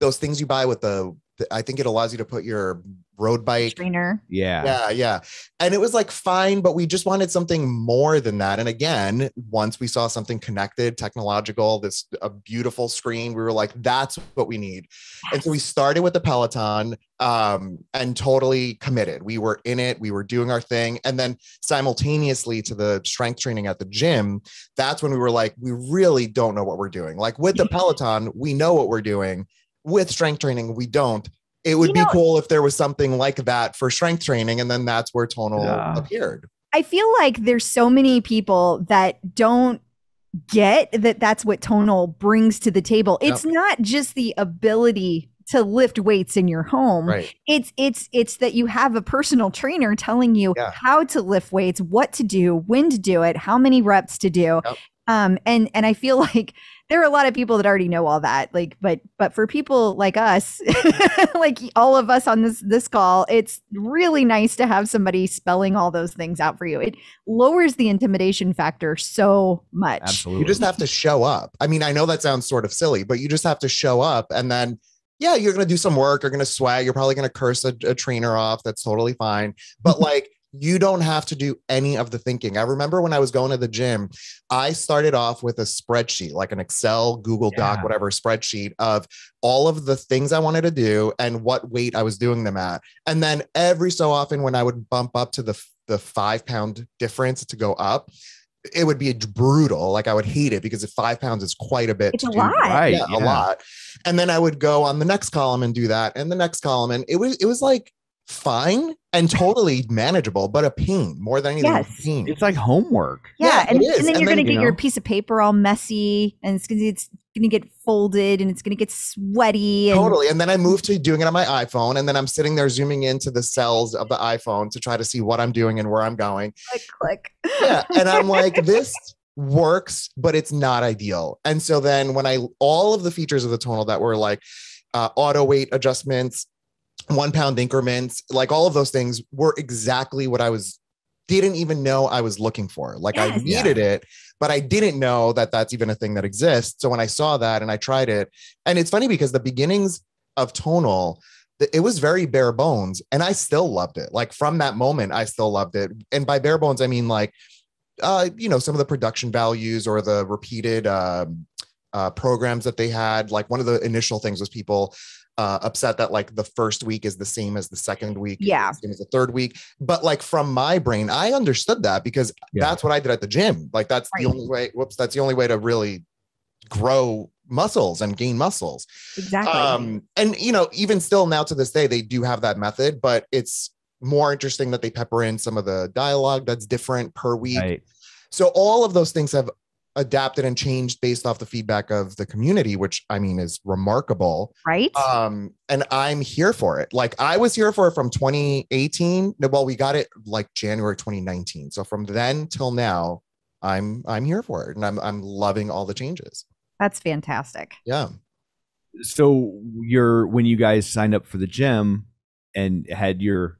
Speaker 1: those things you buy with the th- I think it allows you to put your road bike
Speaker 4: Trainer.
Speaker 5: Yeah.
Speaker 1: yeah, yeah. And it was like fine, but we just wanted something more than that. And again, once we saw something connected, technological, this a beautiful screen, we were like, that's what we need. And so we started with the Peloton um, and totally committed. We were in it, we were doing our thing. And then simultaneously to the strength training at the gym, that's when we were like, we really don't know what we're doing. Like with the Peloton, we know what we're doing. With strength training, we don't it would
Speaker 4: You
Speaker 1: be
Speaker 4: know-
Speaker 1: cool if there was something like that for strength training and then that's where tonal
Speaker 5: Yeah.
Speaker 1: appeared
Speaker 4: I feel like there's so many people that don't get that that's what tonal brings to the table. It's not just the ability to lift weights in your home.
Speaker 1: right
Speaker 4: It's it's it's that you have a personal trainer telling you
Speaker 1: Yeah.
Speaker 4: how to lift weights, what to do, when to do it, how many reps to do.
Speaker 1: Yep.
Speaker 4: Um and and I feel like there are a lot of people that already know all that. Like but but for people like us, like all of us on this this call, it's really nice to have somebody spelling all those things out for you. It lowers the intimidation factor so much.
Speaker 5: Absolutely.
Speaker 1: you just have to show up i mean i know that sounds sort of silly but you just have to show up and then yeah you're going to do some work you're going to sweat you're probably going to curse a, a trainer off that's totally fine but like you don't have to do any of the thinking. I remember when I was going to the gym, I started off with a spreadsheet, like an Excel, Google Doc, whatever spreadsheet of all of the things I wanted to do and what weight I was doing them at. And then every so often, when I would bump up to the the five pound difference to go up, it would be brutal. Like I would hate it because if five pounds is quite a bit.
Speaker 4: It's a
Speaker 1: do.
Speaker 4: lot.
Speaker 5: Right.
Speaker 1: Yeah, a lot. And then I would go on the next column and do that, and the next column, and it was it was like fine and totally manageable, but a pain more than anything.
Speaker 4: Yes.
Speaker 1: pain.
Speaker 5: It's like homework.
Speaker 4: Yeah,
Speaker 1: Yeah,
Speaker 4: and,
Speaker 1: it is.
Speaker 4: and then
Speaker 1: And
Speaker 4: you're
Speaker 1: then,
Speaker 4: gonna get
Speaker 5: you
Speaker 4: your piece of paper all messy, and it's gonna it's gonna get folded, and it's gonna get sweaty. And
Speaker 1: Totally. And then I moved to doing it on my iPhone. And then I'm sitting there zooming into the cells of the iPhone to try to see what I'm doing and where I'm going.
Speaker 4: click, click.
Speaker 1: Yeah. And I'm like, this works, but it's not ideal. And so then when I, all of the features of the tonal that were like uh, auto weight adjustments, one pound increments, like all of those things were exactly what I was, didn't even know I was looking for. Like I
Speaker 4: Yes.
Speaker 1: needed it, but I didn't know that that's even a thing that exists. So when I saw that and I tried it, and it's funny because the beginnings of tonal, it was very bare bones and I still loved it. Like from that moment, I still loved it. And by bare bones, I mean like, uh, you know, some of the production values or the repeated um, uh, programs that they had. Like one of the initial things was people uh, upset that like the first week is the same as the second week,
Speaker 4: Yeah.
Speaker 1: same as the third week. But like from my brain, I understood that because
Speaker 5: Yeah.
Speaker 1: that's what I did at the gym. Like that's
Speaker 4: Right.
Speaker 1: the only way. Whoops, that's the only way to really grow muscles and gain muscles.
Speaker 4: Exactly.
Speaker 1: Um, and you know, even still now to this day, they do have that method, but it's more interesting that they pepper in some of the dialogue that's different per week.
Speaker 5: Right.
Speaker 1: So all of those things have adapted and changed based off the feedback of the community, which I mean is remarkable.
Speaker 4: right?
Speaker 1: Um, and I'm here for it. Like I was here for it from 2018. Well, we got it like January 2019. So from then till now, I'm I'm here for it, and I'm I'm loving all the changes.
Speaker 4: That's fantastic.
Speaker 1: Yeah.
Speaker 5: So you're when you guys signed up for the gym and had your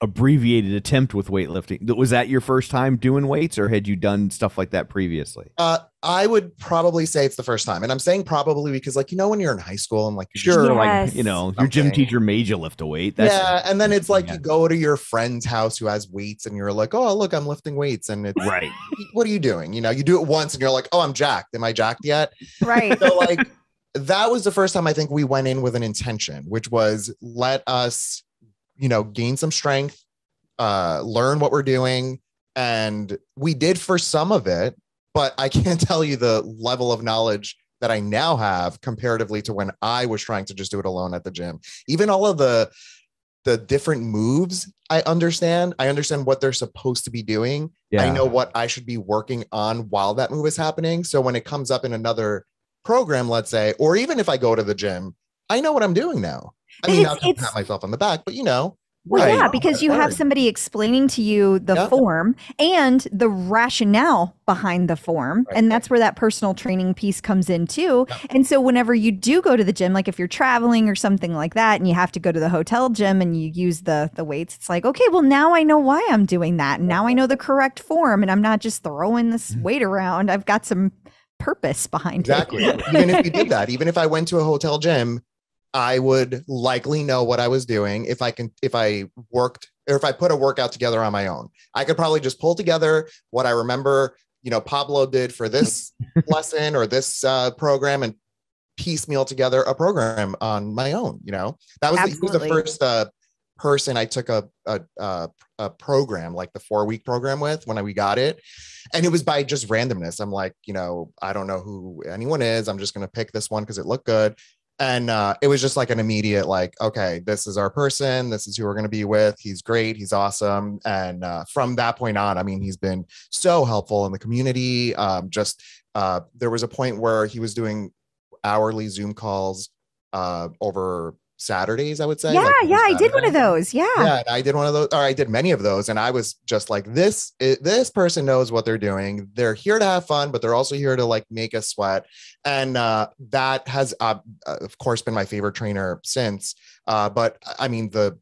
Speaker 5: abbreviated attempt with weightlifting, was that your first time doing weights, or had you done stuff like that previously?
Speaker 1: Uh, I would probably say it's the first time, and I'm saying probably because, like, you know, when you're in high school and like, you just-
Speaker 5: Sure,
Speaker 4: Yes.
Speaker 5: like you know, your gym teacher made you lift a weight.
Speaker 1: yeah, and then it's like
Speaker 5: yeah.
Speaker 1: you go to your friend's house who has weights, and you're like, oh, look, I'm lifting weights, and it's
Speaker 5: right.
Speaker 1: what are you doing? You know, you do it once, and you're like, oh, I'm jacked. Am I jacked yet?
Speaker 4: Right.
Speaker 1: So like, that was the first time I think we went in with an intention, which was let us, you know, gain some strength, uh, learn what we're doing, and we did for some of it, but I can't tell you the level of knowledge that I now have comparatively to when I was trying to just do it alone at the gym. Even all of the the different moves I understand. I understand what they're supposed to be doing.
Speaker 5: Yeah.
Speaker 1: I know what I should be working on while that move is happening. So when it comes up in another program, let's say, or even if I go to the gym, I know what I'm doing now. I mean, not to pat myself on the back, but you know,
Speaker 4: Well,
Speaker 5: Right.
Speaker 4: yeah, because you have somebody explaining to you the
Speaker 1: Yeah.
Speaker 4: form and the rationale behind the form.
Speaker 1: Right.
Speaker 4: And that's where that personal training piece comes in too. And so, whenever you do go to the gym, like if you're traveling or something like that, and you have to go to the hotel gym and you use the the weights, it's like, okay, well now I know why I'm doing that, and now I know the correct form, and I'm not just throwing this
Speaker 1: Mm-hmm.
Speaker 4: weight around. I've got some purpose behind
Speaker 1: exactly.
Speaker 4: it. Exactly.
Speaker 1: even if you did that, even if I went to a hotel gym, I would likely know what I was doing if I can if I worked or if I put a workout together on my own. I could probably just pull together what I remember, you know, Pablo did for this lesson or this uh, program and piecemeal together a program on my own. You know, that was, the, the first uh, person I took a, a a a program like the four week program with when I, we got it, and it was by just randomness. I'm like, you know, I don't know who anyone is. I'm just gonna pick this one because it looked good. And uh, it was just like an immediate, like, okay, this is our person. This is who we're going to be with. He's great. He's awesome. And uh, from that point on, I mean, he's been so helpful in the community. Um, just uh, there was a point where he was doing hourly Zoom calls uh, over Saturdays, I would say.
Speaker 4: yeah,
Speaker 1: like
Speaker 4: yeah, I did one of those. Yeah.
Speaker 1: Yeah, I did one of those, or I did many of those, and I was just like, this, i- this person knows what they're doing. They're here to have fun, but they're also here to like make us sweat, and uh, that has, uh, uh, of course, been my favorite trainer since. Uh, but I mean, the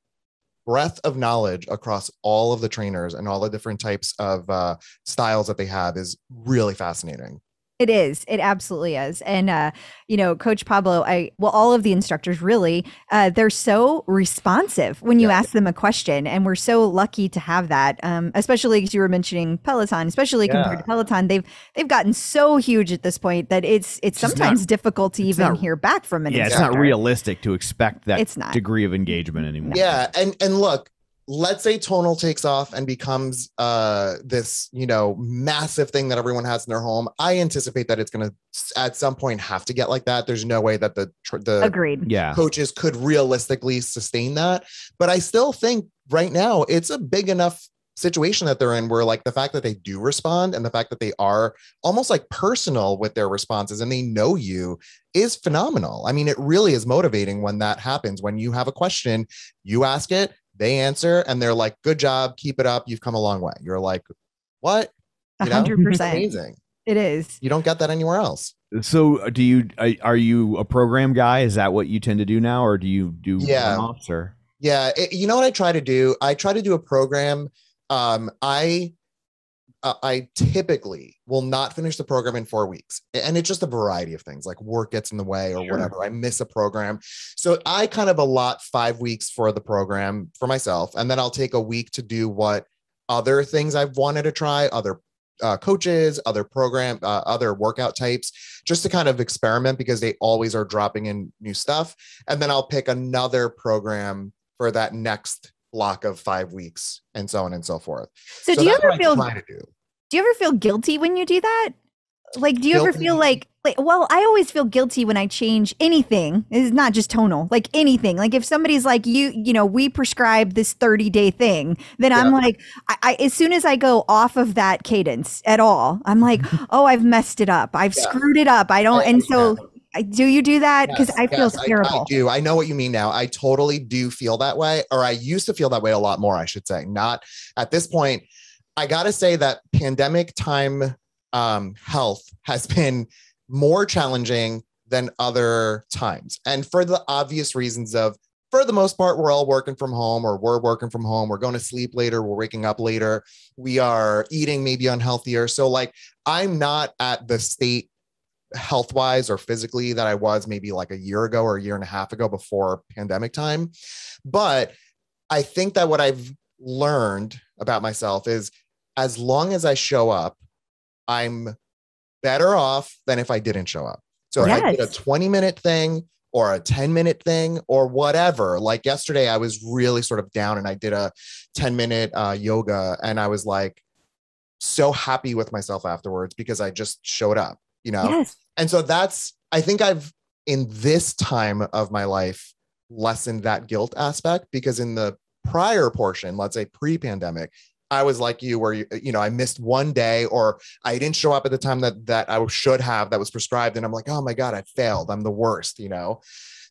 Speaker 1: breadth of knowledge across all of the trainers and all the different types of uh, styles that they have is really fascinating.
Speaker 4: It is. It absolutely is. And uh, you know, Coach Pablo, I well, all of the instructors really, uh, they're so responsive when you
Speaker 1: Yeah.
Speaker 4: ask them a question, and we're so lucky to have that. Um, especially because you were mentioning Peloton, especially compared to Peloton, they've they've gotten so huge at this point that it's it's
Speaker 5: just
Speaker 4: sometimes difficult to even
Speaker 5: not-
Speaker 4: hear back from an
Speaker 5: yeah, it's not realistic to expect that
Speaker 4: It's not.
Speaker 5: degree of engagement anymore.
Speaker 1: Yeah, and and look, let's say tonal takes off and becomes uh this you know massive thing that everyone has in their home. I anticipate that it's going to at some point have to get like that. There's no way that the the
Speaker 4: Agreed.
Speaker 5: Yeah.
Speaker 1: coaches could realistically sustain that. But I still think right now it's a big enough situation that they're in where like the fact that they do respond and the fact that they are almost like personal with their responses and they know you is phenomenal. I mean, it really is motivating when that happens. When you have a question, you ask it, they answer, and they're like, good job, keep it up. You've come a long way. You're like, what?
Speaker 4: A
Speaker 1: You know?
Speaker 4: hundred percent.
Speaker 1: Amazing.
Speaker 4: It is.
Speaker 1: You don't get that anywhere else.
Speaker 5: So, uh, do you are- are you a program guy? Is that what you tend to do now, or do you do
Speaker 1: Yeah.
Speaker 5: one-offs?
Speaker 1: Yeah, it- you know what I try to do? I try to do a program. Um, I uh, I typically will not finish the program in four weeks, and it's just a variety of things, like work gets in the way or
Speaker 5: Sure.
Speaker 1: whatever. I miss a program, so I kind of allot five weeks for the program for myself, and then I'll take a week to do what other things I've wanted to try, other uh, coaches, other program, uh, other workout types, just to kind of experiment because they always are dropping in new stuff. And then I'll pick another program for that next block of five weeks and so on and so forth.
Speaker 4: So, do you ever feel
Speaker 1: to do?
Speaker 4: do you ever feel guilty when you do that? Like, do you ever feel like, like, well, I always feel guilty when I change anything. It's not just tonal, like anything. Like, if somebody's like, you, you know, we prescribe this 30 day thing, then I'm like, I, I, as soon as I go off of that cadence at all, I'm like, oh, I've messed it up. I've
Speaker 1: Yeah.
Speaker 4: screwed it up. I don't.
Speaker 1: I
Speaker 4: and so, do you do that? Because
Speaker 1: Yes,
Speaker 4: I feel
Speaker 1: yes, I,
Speaker 4: terrible.
Speaker 1: do. I know what you mean now. I totally do feel that way, or I used to feel that way a lot more, I should say. Not at this point. I got to say that pandemic time um, health has been more challenging than other times. And for the obvious reasons of, for the most part, we're all working from home or we're working from home. We're going to sleep later. We're waking up later. We are eating maybe unhealthier. So, like, I'm not at the state health wise or physically that I was maybe like a year ago or a year and a half ago before pandemic time. But I think that what I've learned about myself is as long as I show up, I'm better off than if I didn't show up. So if I did a 20 minute thing or a 10 minute thing or whatever, like yesterday, I was really sort of down and I did a 10 minute uh, yoga and I was like so happy with myself afterwards because I just showed up, you know?
Speaker 4: yes.
Speaker 1: And so that's, I think I've in this time of my life lessened that guilt aspect because in the prior portion, let's say pre pandemic, I was like you, where you, you know, I missed one day or I didn't show up at the time that that I should have that was prescribed, and I'm like, oh my god, I failed. I'm the worst, you know.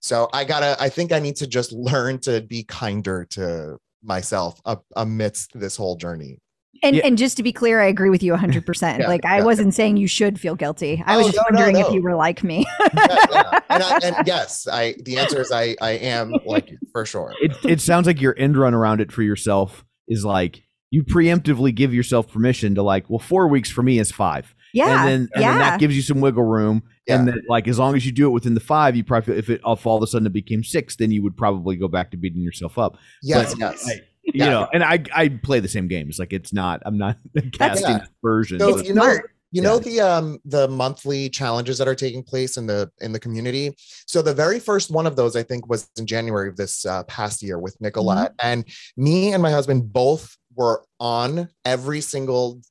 Speaker 1: So I gotta. I think I need to just learn to be kinder to myself amidst this whole journey.
Speaker 4: And,
Speaker 5: Yeah.
Speaker 4: and just to be clear, I agree with you 100%.
Speaker 1: Yeah,
Speaker 4: like, I
Speaker 1: yeah.
Speaker 4: wasn't saying you should feel guilty. I was
Speaker 1: Oh,
Speaker 4: just
Speaker 1: no, no,
Speaker 4: wondering if you were like me.
Speaker 1: Yeah, yeah. And, I, and yes, I. The answer is I. I am like you for sure.
Speaker 5: It it sounds like your end run around it for yourself is like you preemptively give yourself permission to like, well, four weeks for me is five.
Speaker 4: yeah.
Speaker 5: and then and then that gives you some wiggle room And then, like as long as you do it within the five, you probably if it if all of a sudden it became six, then you would probably go back to beating yourself up.
Speaker 1: Yes,
Speaker 5: But,
Speaker 1: yes.
Speaker 5: like, you
Speaker 1: Yeah.
Speaker 5: know, and I I play the same games. Like it's not I'm not casting
Speaker 1: Yeah.
Speaker 5: versions.
Speaker 1: So
Speaker 5: of-
Speaker 1: you know, you know the um the monthly challenges that are taking place in the in the community. So the very first one of those, I think, was in January of this uh, past year with Nicolette, and me and my husband both were on every single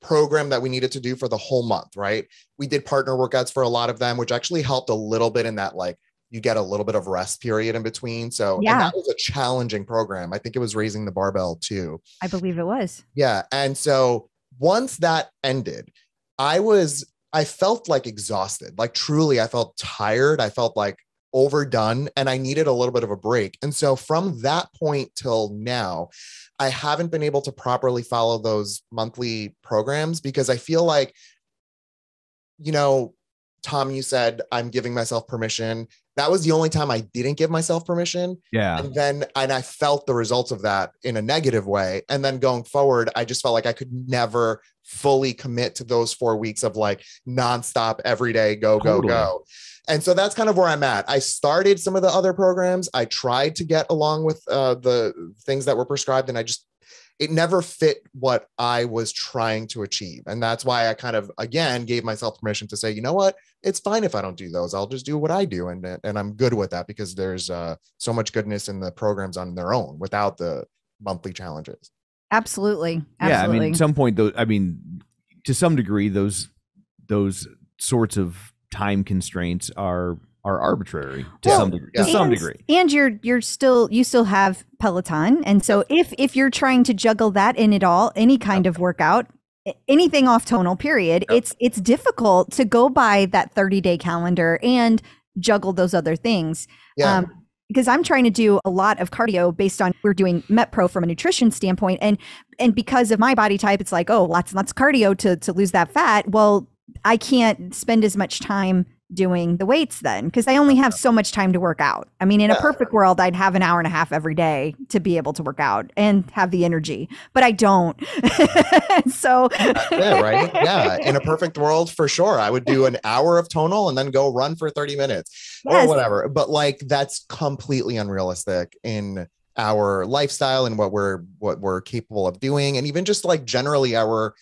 Speaker 1: program that we needed to do for the whole month. Right? We did partner workouts for a lot of them, which actually helped a little bit in that like you get a little bit of rest period in between. So and
Speaker 4: Yeah.
Speaker 1: that was a challenging program. I think it was raising the barbell too.
Speaker 4: I believe it was.
Speaker 1: Yeah. And so once that ended, I was, I felt like exhausted. Like truly, I felt tired. I felt like overdone and I needed a little bit of a break. And so from that point till now, I haven't been able to properly follow those monthly programs because I feel like, you know, Tom, you said I'm giving myself permission. That was the only time I didn't give myself permission.
Speaker 5: Yeah.
Speaker 1: and then and i felt the results of that in a negative way. And then going forward i just felt like i could never fully commit to those four weeks of like nonstop every day go go go. And so that's kind of where i'm at. I started some of the other programs. I tried to get along with uh, the things that were prescribed and i just it never fit what i was trying to achieve and that's why i kind of again gave myself permission to say you know what it's fine if I don't do those. I'll just do what I do, and and I'm good with that because there's uh, so much goodness in the programs on their own without the monthly challenges.
Speaker 4: Absolutely.
Speaker 5: Yeah, I mean, at some point, though, I mean, to some degree, those those sorts of time constraints are are arbitrary to
Speaker 4: Well,
Speaker 5: some degree. To some
Speaker 4: and,
Speaker 5: degree,
Speaker 4: and you're you're still you still have Peloton, and so if if you're trying to juggle that in it all, any kind of workout, anything off tonal, period,
Speaker 1: Yep.
Speaker 4: it's it's difficult to go by that 30 day calendar and juggle those other things.
Speaker 1: Yeah,
Speaker 4: Um, because I'm trying to do a lot of cardio based on we're doing MetPro from a nutrition standpoint, and and because of my body type, it's like oh lots and lots of cardio to to lose that fat. Well, I can't spend as much time doing the weights then because I only have uh-huh. so much time to work out. I mean, in a perfect world, I'd have an hour and a half every day to be able to work out and have the energy, but I don't. so
Speaker 1: yeah, right. Yeah, in a perfect world, for sure, I would do an hour of tonal and then go run for 30 minutes
Speaker 4: Yes.
Speaker 1: or whatever. But like that's completely unrealistic in our lifestyle and what we're what we're capable of doing, and even just like generally our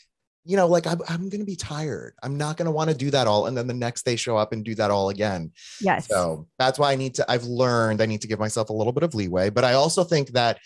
Speaker 1: you know, like I'm, I'm going to be tired. I'm not going to want to do that all. And then the next day show up and do that all again.
Speaker 4: yes,
Speaker 1: So that's why I need to, I've learned I need to give myself a little bit of leeway. But I also think that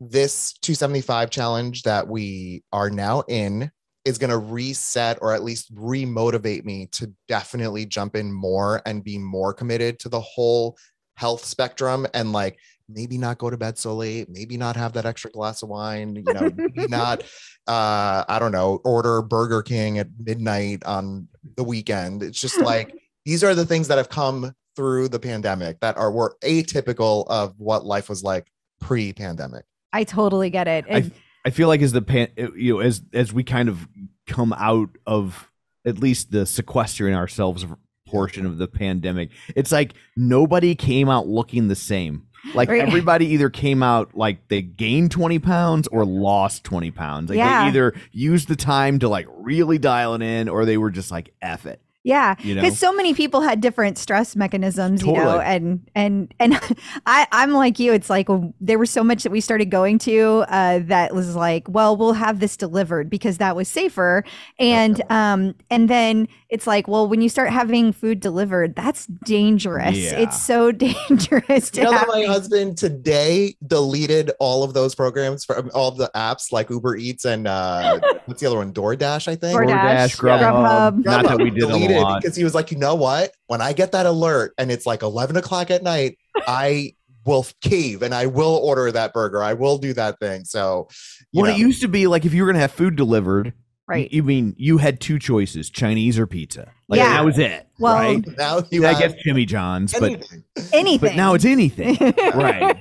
Speaker 1: this 275 challenge that we are now in is going to reset or at least remotivate me to definitely jump in more and be more committed to the whole health spectrum and like maybe not go to bed so late maybe not have that extra glass of wine you know maybe not uh i don't know order burger king at midnight on the weekend it's just like these are the things that have come through the pandemic that are were atypical of what life was like pre-pandemic
Speaker 4: I totally get it.
Speaker 5: I- I feel like as the pan, you know, as as we kind of come out of at least the sequestering ourselves portion of the pandemic, it's like nobody came out looking the same. Like
Speaker 4: Right.
Speaker 5: everybody either came out like they gained 20 pounds or lost 20 pounds. Like
Speaker 4: Yeah.
Speaker 5: they either used the time to like really dial it in or they were just like F it.
Speaker 4: Yeah,
Speaker 5: You know?
Speaker 4: because so many people had different stress mechanisms, you know, and and and I I'm like you. It's like well, there was so much that we started going to uh, that was like, well, we'll have this delivered because that was safer, and um and then it's like, well, when you start having food delivered, that's dangerous.
Speaker 5: Yeah.
Speaker 4: It's so dangerous to
Speaker 1: You know that my husband today deleted all of those programs from all the apps like Uber Eats and uh what's the other one? DoorDash, I think.
Speaker 4: DoorDash,
Speaker 5: DoorDash, Grubhub.
Speaker 4: Grubhub.
Speaker 5: Not that we did them a
Speaker 1: deleted
Speaker 5: lot.
Speaker 1: because he was like, you know what? When I get that alert and it's like 11 o'clock at night, I will cave and I will order that burger. I will do that thing. So, you
Speaker 5: When
Speaker 1: know,
Speaker 5: it used to be like if you were gonna have food delivered,
Speaker 4: Right.
Speaker 5: You mean you had two choices, Chinese or pizza. Like
Speaker 4: Yeah.
Speaker 5: that was it.
Speaker 4: Well,
Speaker 5: right?
Speaker 1: now you
Speaker 5: I
Speaker 1: have
Speaker 5: guess Jimmy John's, but
Speaker 1: anything.
Speaker 4: Anything.
Speaker 5: but now it's anything. right.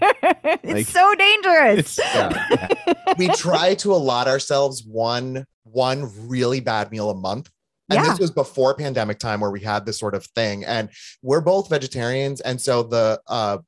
Speaker 4: it's
Speaker 5: Like-
Speaker 4: so dangerous.
Speaker 5: It's uh,
Speaker 1: Yeah. we try to allot ourselves one one really bad meal a month. And
Speaker 4: Yeah.
Speaker 1: this was before pandemic time where we had this sort of thing. And we're both vegetarians. And so the uh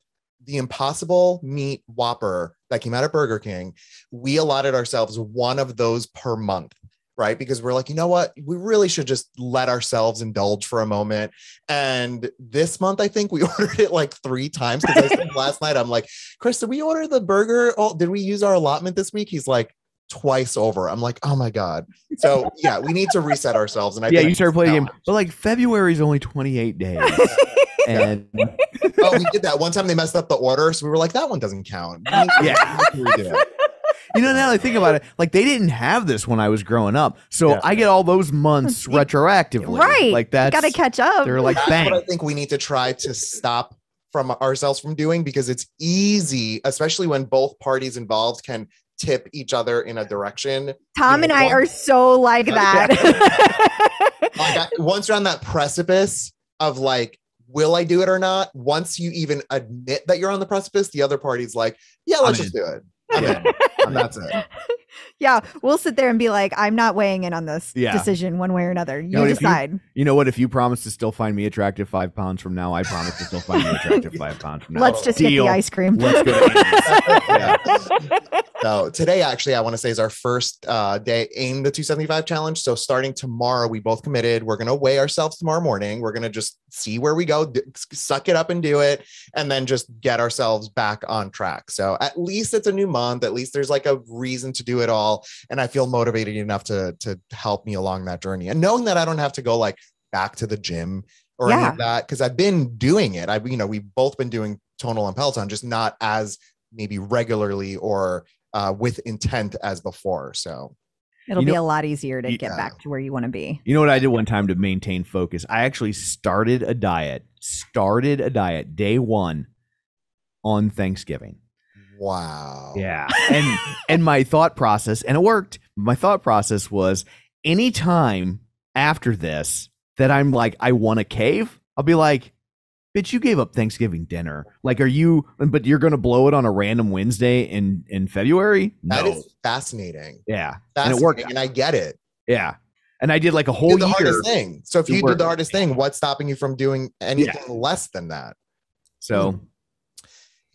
Speaker 1: the impossible meat whopper that came out of Burger King, we allotted ourselves one of those per month. right? Because we're like, you know what? We really should just let ourselves indulge for a moment. And this month, I think we ordered it like three times because last night, I'm like, Chris, did we order the burger? Oh, did we use our allotment this week? He's like, twice over. I'm like, oh my God. So yeah, we need to reset ourselves. And I
Speaker 5: yeah,
Speaker 1: think
Speaker 5: you start playing a game, but like February is only 28 days. and
Speaker 1: oh, we did that one time. They messed up the order, so we were like, "That one doesn't count." We
Speaker 5: Yeah.
Speaker 1: we need to redo it.
Speaker 5: you know, now that I think about it, like they didn't have this when I was growing up. So
Speaker 2: Yeah.
Speaker 5: I get all those months retroactively.
Speaker 4: right.
Speaker 5: Like that's
Speaker 4: Got to catch up.
Speaker 5: they're like
Speaker 1: That's
Speaker 5: bang.
Speaker 1: what I think we need to try to stop from ourselves from doing because it's easy, especially when both parties involved can tip each other in a direction.
Speaker 4: Tom and I are so like oh, that.
Speaker 1: Like I- once you're on that precipice of like, will I do it or not? Once you even admit that you're on the precipice, the other party's like, yeah, let's
Speaker 5: I'm
Speaker 1: just do it. I'm in. And that's it.
Speaker 4: Yeah, we'll sit there and be like, I'm not weighing in on this
Speaker 5: Yeah.
Speaker 4: decision one way or another. You
Speaker 5: know, if you-
Speaker 4: decide.
Speaker 5: You know what? If you promise to still find me attractive five pounds from now, I promise to still find you attractive five pounds from now.
Speaker 4: Let's just get the ice cream.
Speaker 5: Let's go. To Andy's.
Speaker 1: So today, actually, I want to say is our first uh, day in the 275 challenge. So starting tomorrow, we both committed. We're going to weigh ourselves tomorrow morning. We're going to just see where we go, d- suck it up and do it, and then just get ourselves back on track. So at least it's a new month. At least there's like a reason to do it all, and I feel motivated enough to to help me along that journey. And knowing that I don't have to go like back to the gym or any of that because I've been doing it. I, you know, we've both been doing tonal and Peloton, just not as maybe regularly or uh, with intent as before. So
Speaker 4: It'll
Speaker 5: You
Speaker 4: be
Speaker 5: know-
Speaker 4: a lot easier to
Speaker 5: Yeah.
Speaker 4: get back to where you want to be.
Speaker 5: You know what I did one time to maintain focus? I actually started a diet, started a diet day one on Thanksgiving.
Speaker 1: Wow.
Speaker 5: Yeah. And and my thought process, and it worked. My thought process was anytime after this that I'm like, I want a cave, I'll be like, bitch, you gave up Thanksgiving dinner. Like, are you but you're gonna blow it on a random Wednesday in in February?
Speaker 1: That
Speaker 5: No.
Speaker 1: is fascinating.
Speaker 5: yeah. And
Speaker 1: Fascinating.
Speaker 5: it worked.
Speaker 1: And I get it.
Speaker 5: Yeah. And I did like a
Speaker 1: You
Speaker 5: whole
Speaker 1: did the
Speaker 5: year.
Speaker 1: hardest thing. So if you did the hardest thing, what's stopping you from doing anything less than that?
Speaker 5: So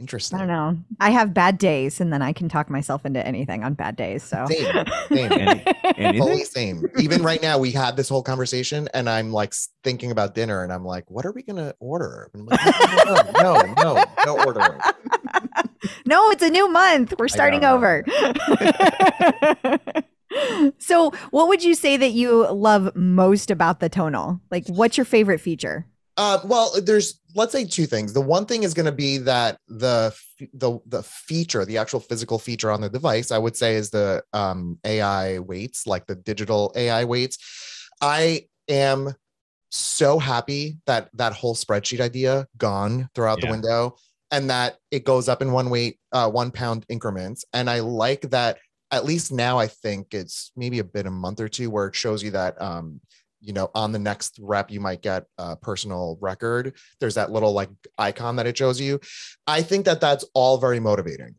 Speaker 1: Interesting.
Speaker 4: I don't know. I have bad days, and then I can talk myself into anything on bad days. So
Speaker 1: Same. Same.
Speaker 5: and, and
Speaker 1: Totally same. Even right now, we had this whole conversation, and I'm like thinking about dinner, and I'm like, what are we gonna order? I'm like, no, no, no, no ordering.
Speaker 4: no, it's a new month. We're starting over. so, what would you say that you love most about the tonal? Like, what's your favorite feature?
Speaker 1: Uh, well, there's let's say two things. The one thing is going to be that the the the feature, the actual physical feature on the device, I would say is the um, AI weights, like the digital AI weights. I am so happy that that whole spreadsheet idea gone throughout the window, and that it goes up in one weight, uh, one pound increments. And I like that. At least now, I think it's maybe a bit a month or two where it shows you that um, you know on the next rep you might get a personal record. There's that little like icon that it shows you. I think that that's all very motivating.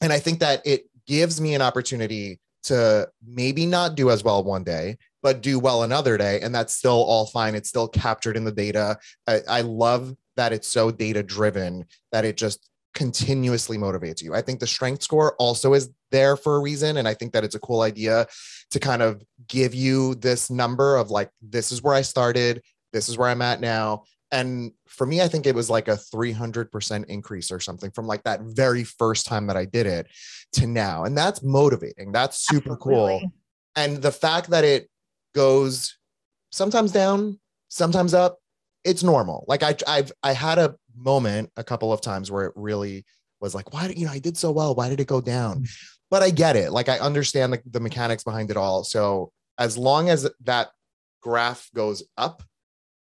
Speaker 1: And i think that it gives me an opportunity to maybe not do as well one day but do well another day. And that's still all fine. It's still captured in the data. I, I love that it's so data driven that it just continuously motivates you i think the strength score also is there for a reason and i think that it's a cool idea to kind of give you this number of like this is where I started, this is where I'm at now. And for me, I think it was like a 300% increase or something from like that very first time that I did it to now. And that's motivating. That's super cool. And the fact that it goes sometimes down, sometimes up, it's normal. Like I I've I had a moment a couple of times where it really was like, why did you know I did so well? Why did it go down? Mm. But I get it. Like I understand the, the mechanics behind it all. So as long as that graph goes up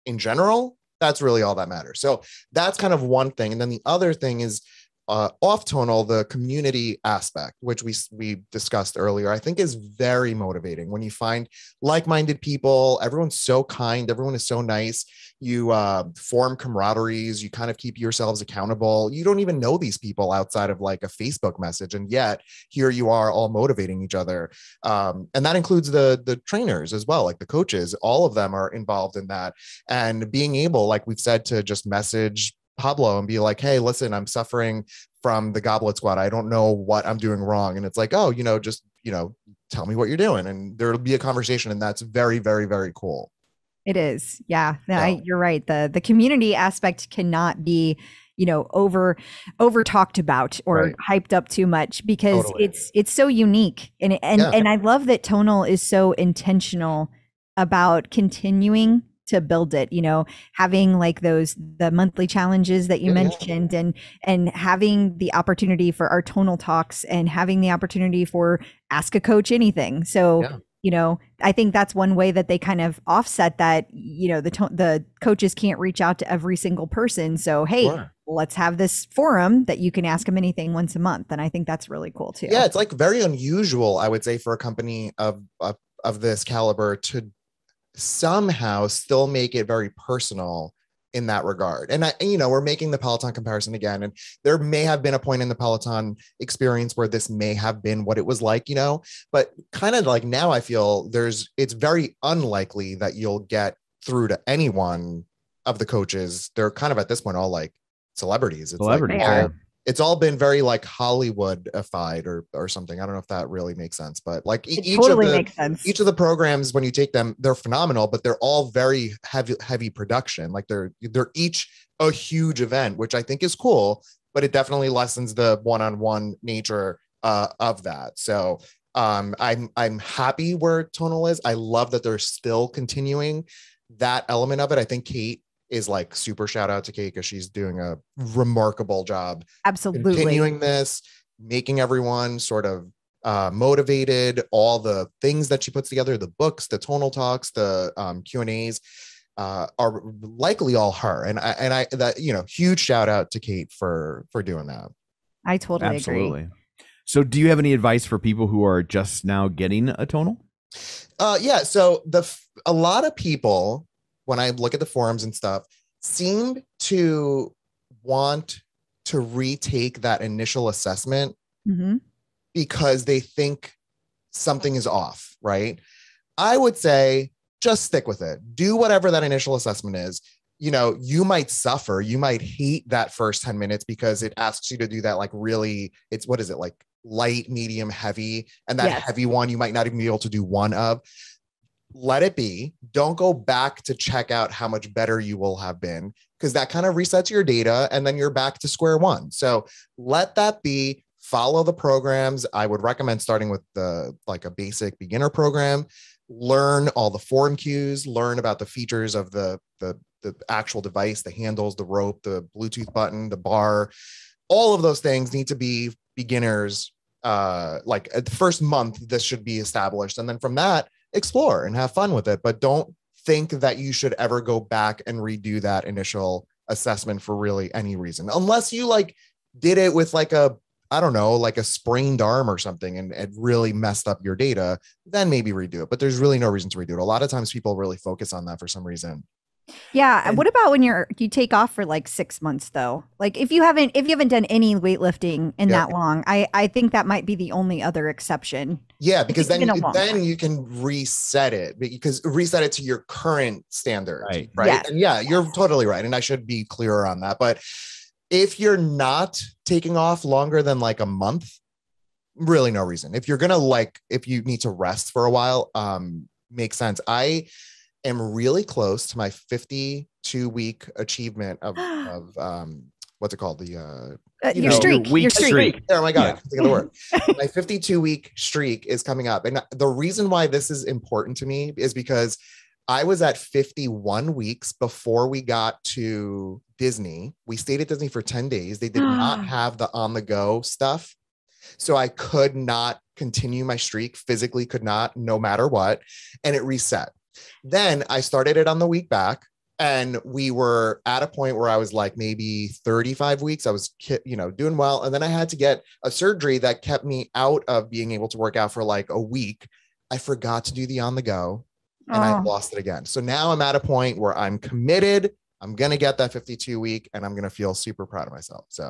Speaker 1: in general, that's really all that matters. So that's kind of one thing. And then the other thing is uh, off tonal, the community aspect, which we we discussed earlier, I think is very motivating when you find like-minded people. Everyone's so kind. Everyone is so nice. You uh, form camaraderies. You kind of keep yourselves accountable. You don't even know these people outside of like a Facebook message, and yet here you are, all motivating each other. Um, and that includes the the trainers as well, like the coaches. All of them are involved in that, and being able, like we've said, to just message Pablo and be like, hey, listen, I'm suffering from the goblet squat. I don't know what I'm doing wrong. And it's like, oh, you know, just you know, tell me what you're doing. And there'll be a conversation. And that's very, very, very cool.
Speaker 4: It is. Yeah. No, I, you're right. The the community aspect cannot be, you know, over over talked about or
Speaker 1: Right.
Speaker 4: hyped up too much because
Speaker 1: Totally.
Speaker 4: it's it's so unique. And and
Speaker 1: Yeah.
Speaker 4: and I love that Tonal is so intentional about continuing to build it, you know, having like those the monthly challenges that you
Speaker 1: Yeah, yeah.
Speaker 4: mentioned and and having the opportunity for our tonal talks and having the opportunity for ask a coach anything. So
Speaker 1: Yeah.
Speaker 4: you know i think that's one way that they kind of offset that you know the to- the coaches can't reach out to every single person so hey
Speaker 1: Sure.
Speaker 4: let's have this forum that you can ask them anything once a month and i think that's really cool too
Speaker 1: Yeah, it's like very unusual, I would say, for a company of of, of this caliber to somehow still make it very personal in that regard. And I, you know, we're making the Peloton comparison again, and there may have been a point in the Peloton experience where this may have been what it was like, you know, but kind of like now I feel there's it's very unlikely that you'll get through to anyone of the coaches. They're kind of at this point all like celebrities. It's like
Speaker 5: Celebrities,
Speaker 1: all-
Speaker 5: yeah.
Speaker 1: It's all been very like Hollywoodified or or something. I don't know if that really makes sense, but like
Speaker 4: it
Speaker 1: each
Speaker 4: totally
Speaker 1: of the
Speaker 4: makes sense
Speaker 1: each of the programs when you take them, they're phenomenal, but they're all very heavy heavy production. Like they're they're each a huge event, which I think is cool, but it definitely lessens the one-on-one nature uh, of that. So um, I'm I'm happy where Tonal is. I love that they're still continuing that element of it. I think Kate is like super shout out to Kate because she's doing a remarkable job
Speaker 4: absolutely
Speaker 1: continuing this, making everyone sort of uh, motivated, all the things that she puts together, the books, the tonal talks, the um, Q and A's. Uh, are likely all her and I and I that you know huge shout out to Kate for for doing that.
Speaker 4: i totally agree
Speaker 5: Absolutely. So, do you have any advice for people who are just now getting a tonal?
Speaker 1: Uh, yeah. So the a lot of people, when I look at the forums and stuff, seem to want to retake that initial assessment
Speaker 4: Mhm.
Speaker 1: because they think something is off, right? I would say just stick with it. Do whatever that initial assessment is. You know, you might suffer. You might hate that first 10 minutes because it asks you to do that, like, really, it's what is it, like light, medium, heavy? And that
Speaker 4: Yes.
Speaker 1: heavy one, you might not even be able to do one of. Let it be. Don't go back to check out how much better you will have been because that kind of resets your data and then you're back to square one. So let that be. Follow the programs. I would recommend starting with the like a basic beginner program. Learn all the form cues. Learn about the features of the the the actual device the handles the rope the bluetooth button the bar. All of those things need to be beginners uh like at the first month this should be established. And then from that explore and have fun with it but don't think that you should ever go back and redo that initial assessment for really any reason unless you like did it with like a I don't know, like a sprained arm or something and it really messed up your data, then maybe redo it. But there's really no reason to redo it. A lot of times people really focus on that for some reason.
Speaker 4: Yeah
Speaker 5: And-
Speaker 4: what about when you're you take off for like six months though like if you haven't if you haven't done any weightlifting in
Speaker 1: Yeah.
Speaker 4: that long i i think that might be the only other exception
Speaker 1: Yeah, because then you, then
Speaker 4: time.
Speaker 1: you can reset it because reset it to your current standard,
Speaker 5: Right.
Speaker 1: right?
Speaker 4: Yes.
Speaker 1: And yeah, you're totally right, and I should be clearer on that. But if you're not taking off longer than like a month, really no reason. If you're gonna like, if you need to rest for a while, um, makes sense. I am really close to my 52 week achievement of of um, what's it called? The uh,
Speaker 4: Uh,
Speaker 1: You
Speaker 4: your
Speaker 1: know,
Speaker 4: streak
Speaker 5: your week
Speaker 4: your streak,
Speaker 5: streak.
Speaker 1: Oh my god,
Speaker 5: Yeah.
Speaker 1: I can't think of the word. my 52 week streak is coming up. And the reason why this is important to me is because I was at 51 weeks before we got to Disney. We stayed at Disney for 10 days. They did not have the on the go stuff. So I could not continue my streak, physically could not, no matter what. And it reset. Then I started it on the week back. And we were at a point where I was like maybe 35 weeks. I was, you know, doing well. And then I had to get a surgery that kept me out of being able to work out for like a week. I forgot to do the on the go and I
Speaker 4: Oh.
Speaker 1: lost it again. So now I'm at a point where I'm committed. I'm going to get that 52 week and I'm going to feel super proud of myself. So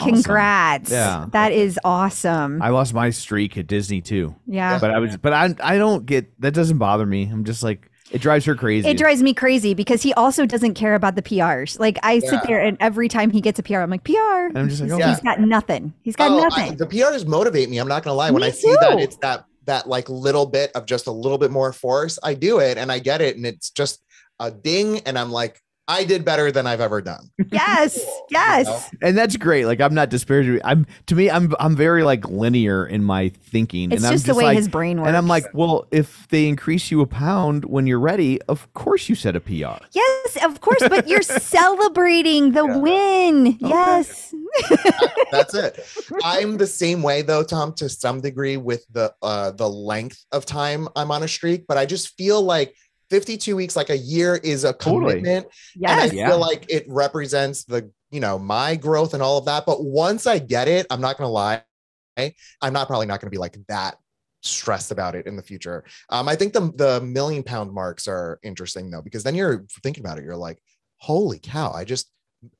Speaker 5: Awesome.
Speaker 4: congrats
Speaker 5: Yeah.
Speaker 4: that is awesome
Speaker 5: I lost my streak at Disney too,
Speaker 4: yeah
Speaker 5: but I was, but I, I don't get that. Doesn't bother me. I'm just like it drives her crazy.
Speaker 4: It drives me crazy because he also doesn't care about the PRs. Like I
Speaker 1: Yeah.
Speaker 4: sit there and every time he gets a PR, I'm like, PR.
Speaker 5: And I'm just like, oh.
Speaker 4: He's-
Speaker 5: okay.
Speaker 4: He's got nothing. He's got
Speaker 1: Oh, I-
Speaker 4: nothing.
Speaker 1: the PRs motivate me. I'm not going to lie. When
Speaker 4: Me
Speaker 1: I see that it's that that like little bit of just a little bit more force, I do it and I get it. And it's just a ding. And I'm like, I did better than I've ever done.
Speaker 4: Yes. Yes.
Speaker 5: and that's great. Like I'm not disparaging. I'm to me, I'm I'm very like linear in my thinking.
Speaker 4: It's
Speaker 5: and
Speaker 4: just
Speaker 5: I'm
Speaker 4: the way
Speaker 5: like,
Speaker 4: his brain works.
Speaker 5: And I'm like, well, if they increase you a pound when you're ready, of course you set a PR.
Speaker 4: yes, of course, but you're celebrating the win. Yes.
Speaker 1: That's it. I'm the same way though, Tom, to some degree with the uh the length of time I'm on a streak, but I just feel like 52 weeks, like a year, is a
Speaker 5: Totally.
Speaker 1: commitment.
Speaker 4: Yes.
Speaker 1: And I
Speaker 5: Yeah.
Speaker 1: feel like it represents the, you know, my growth and all of that. But once I get it, I'm not gonna lie, I'm not probably not gonna be like that stressed about it in the future. Um, I think the the million pound marks are interesting though, because then you're thinking about it, you're like, holy cow, I just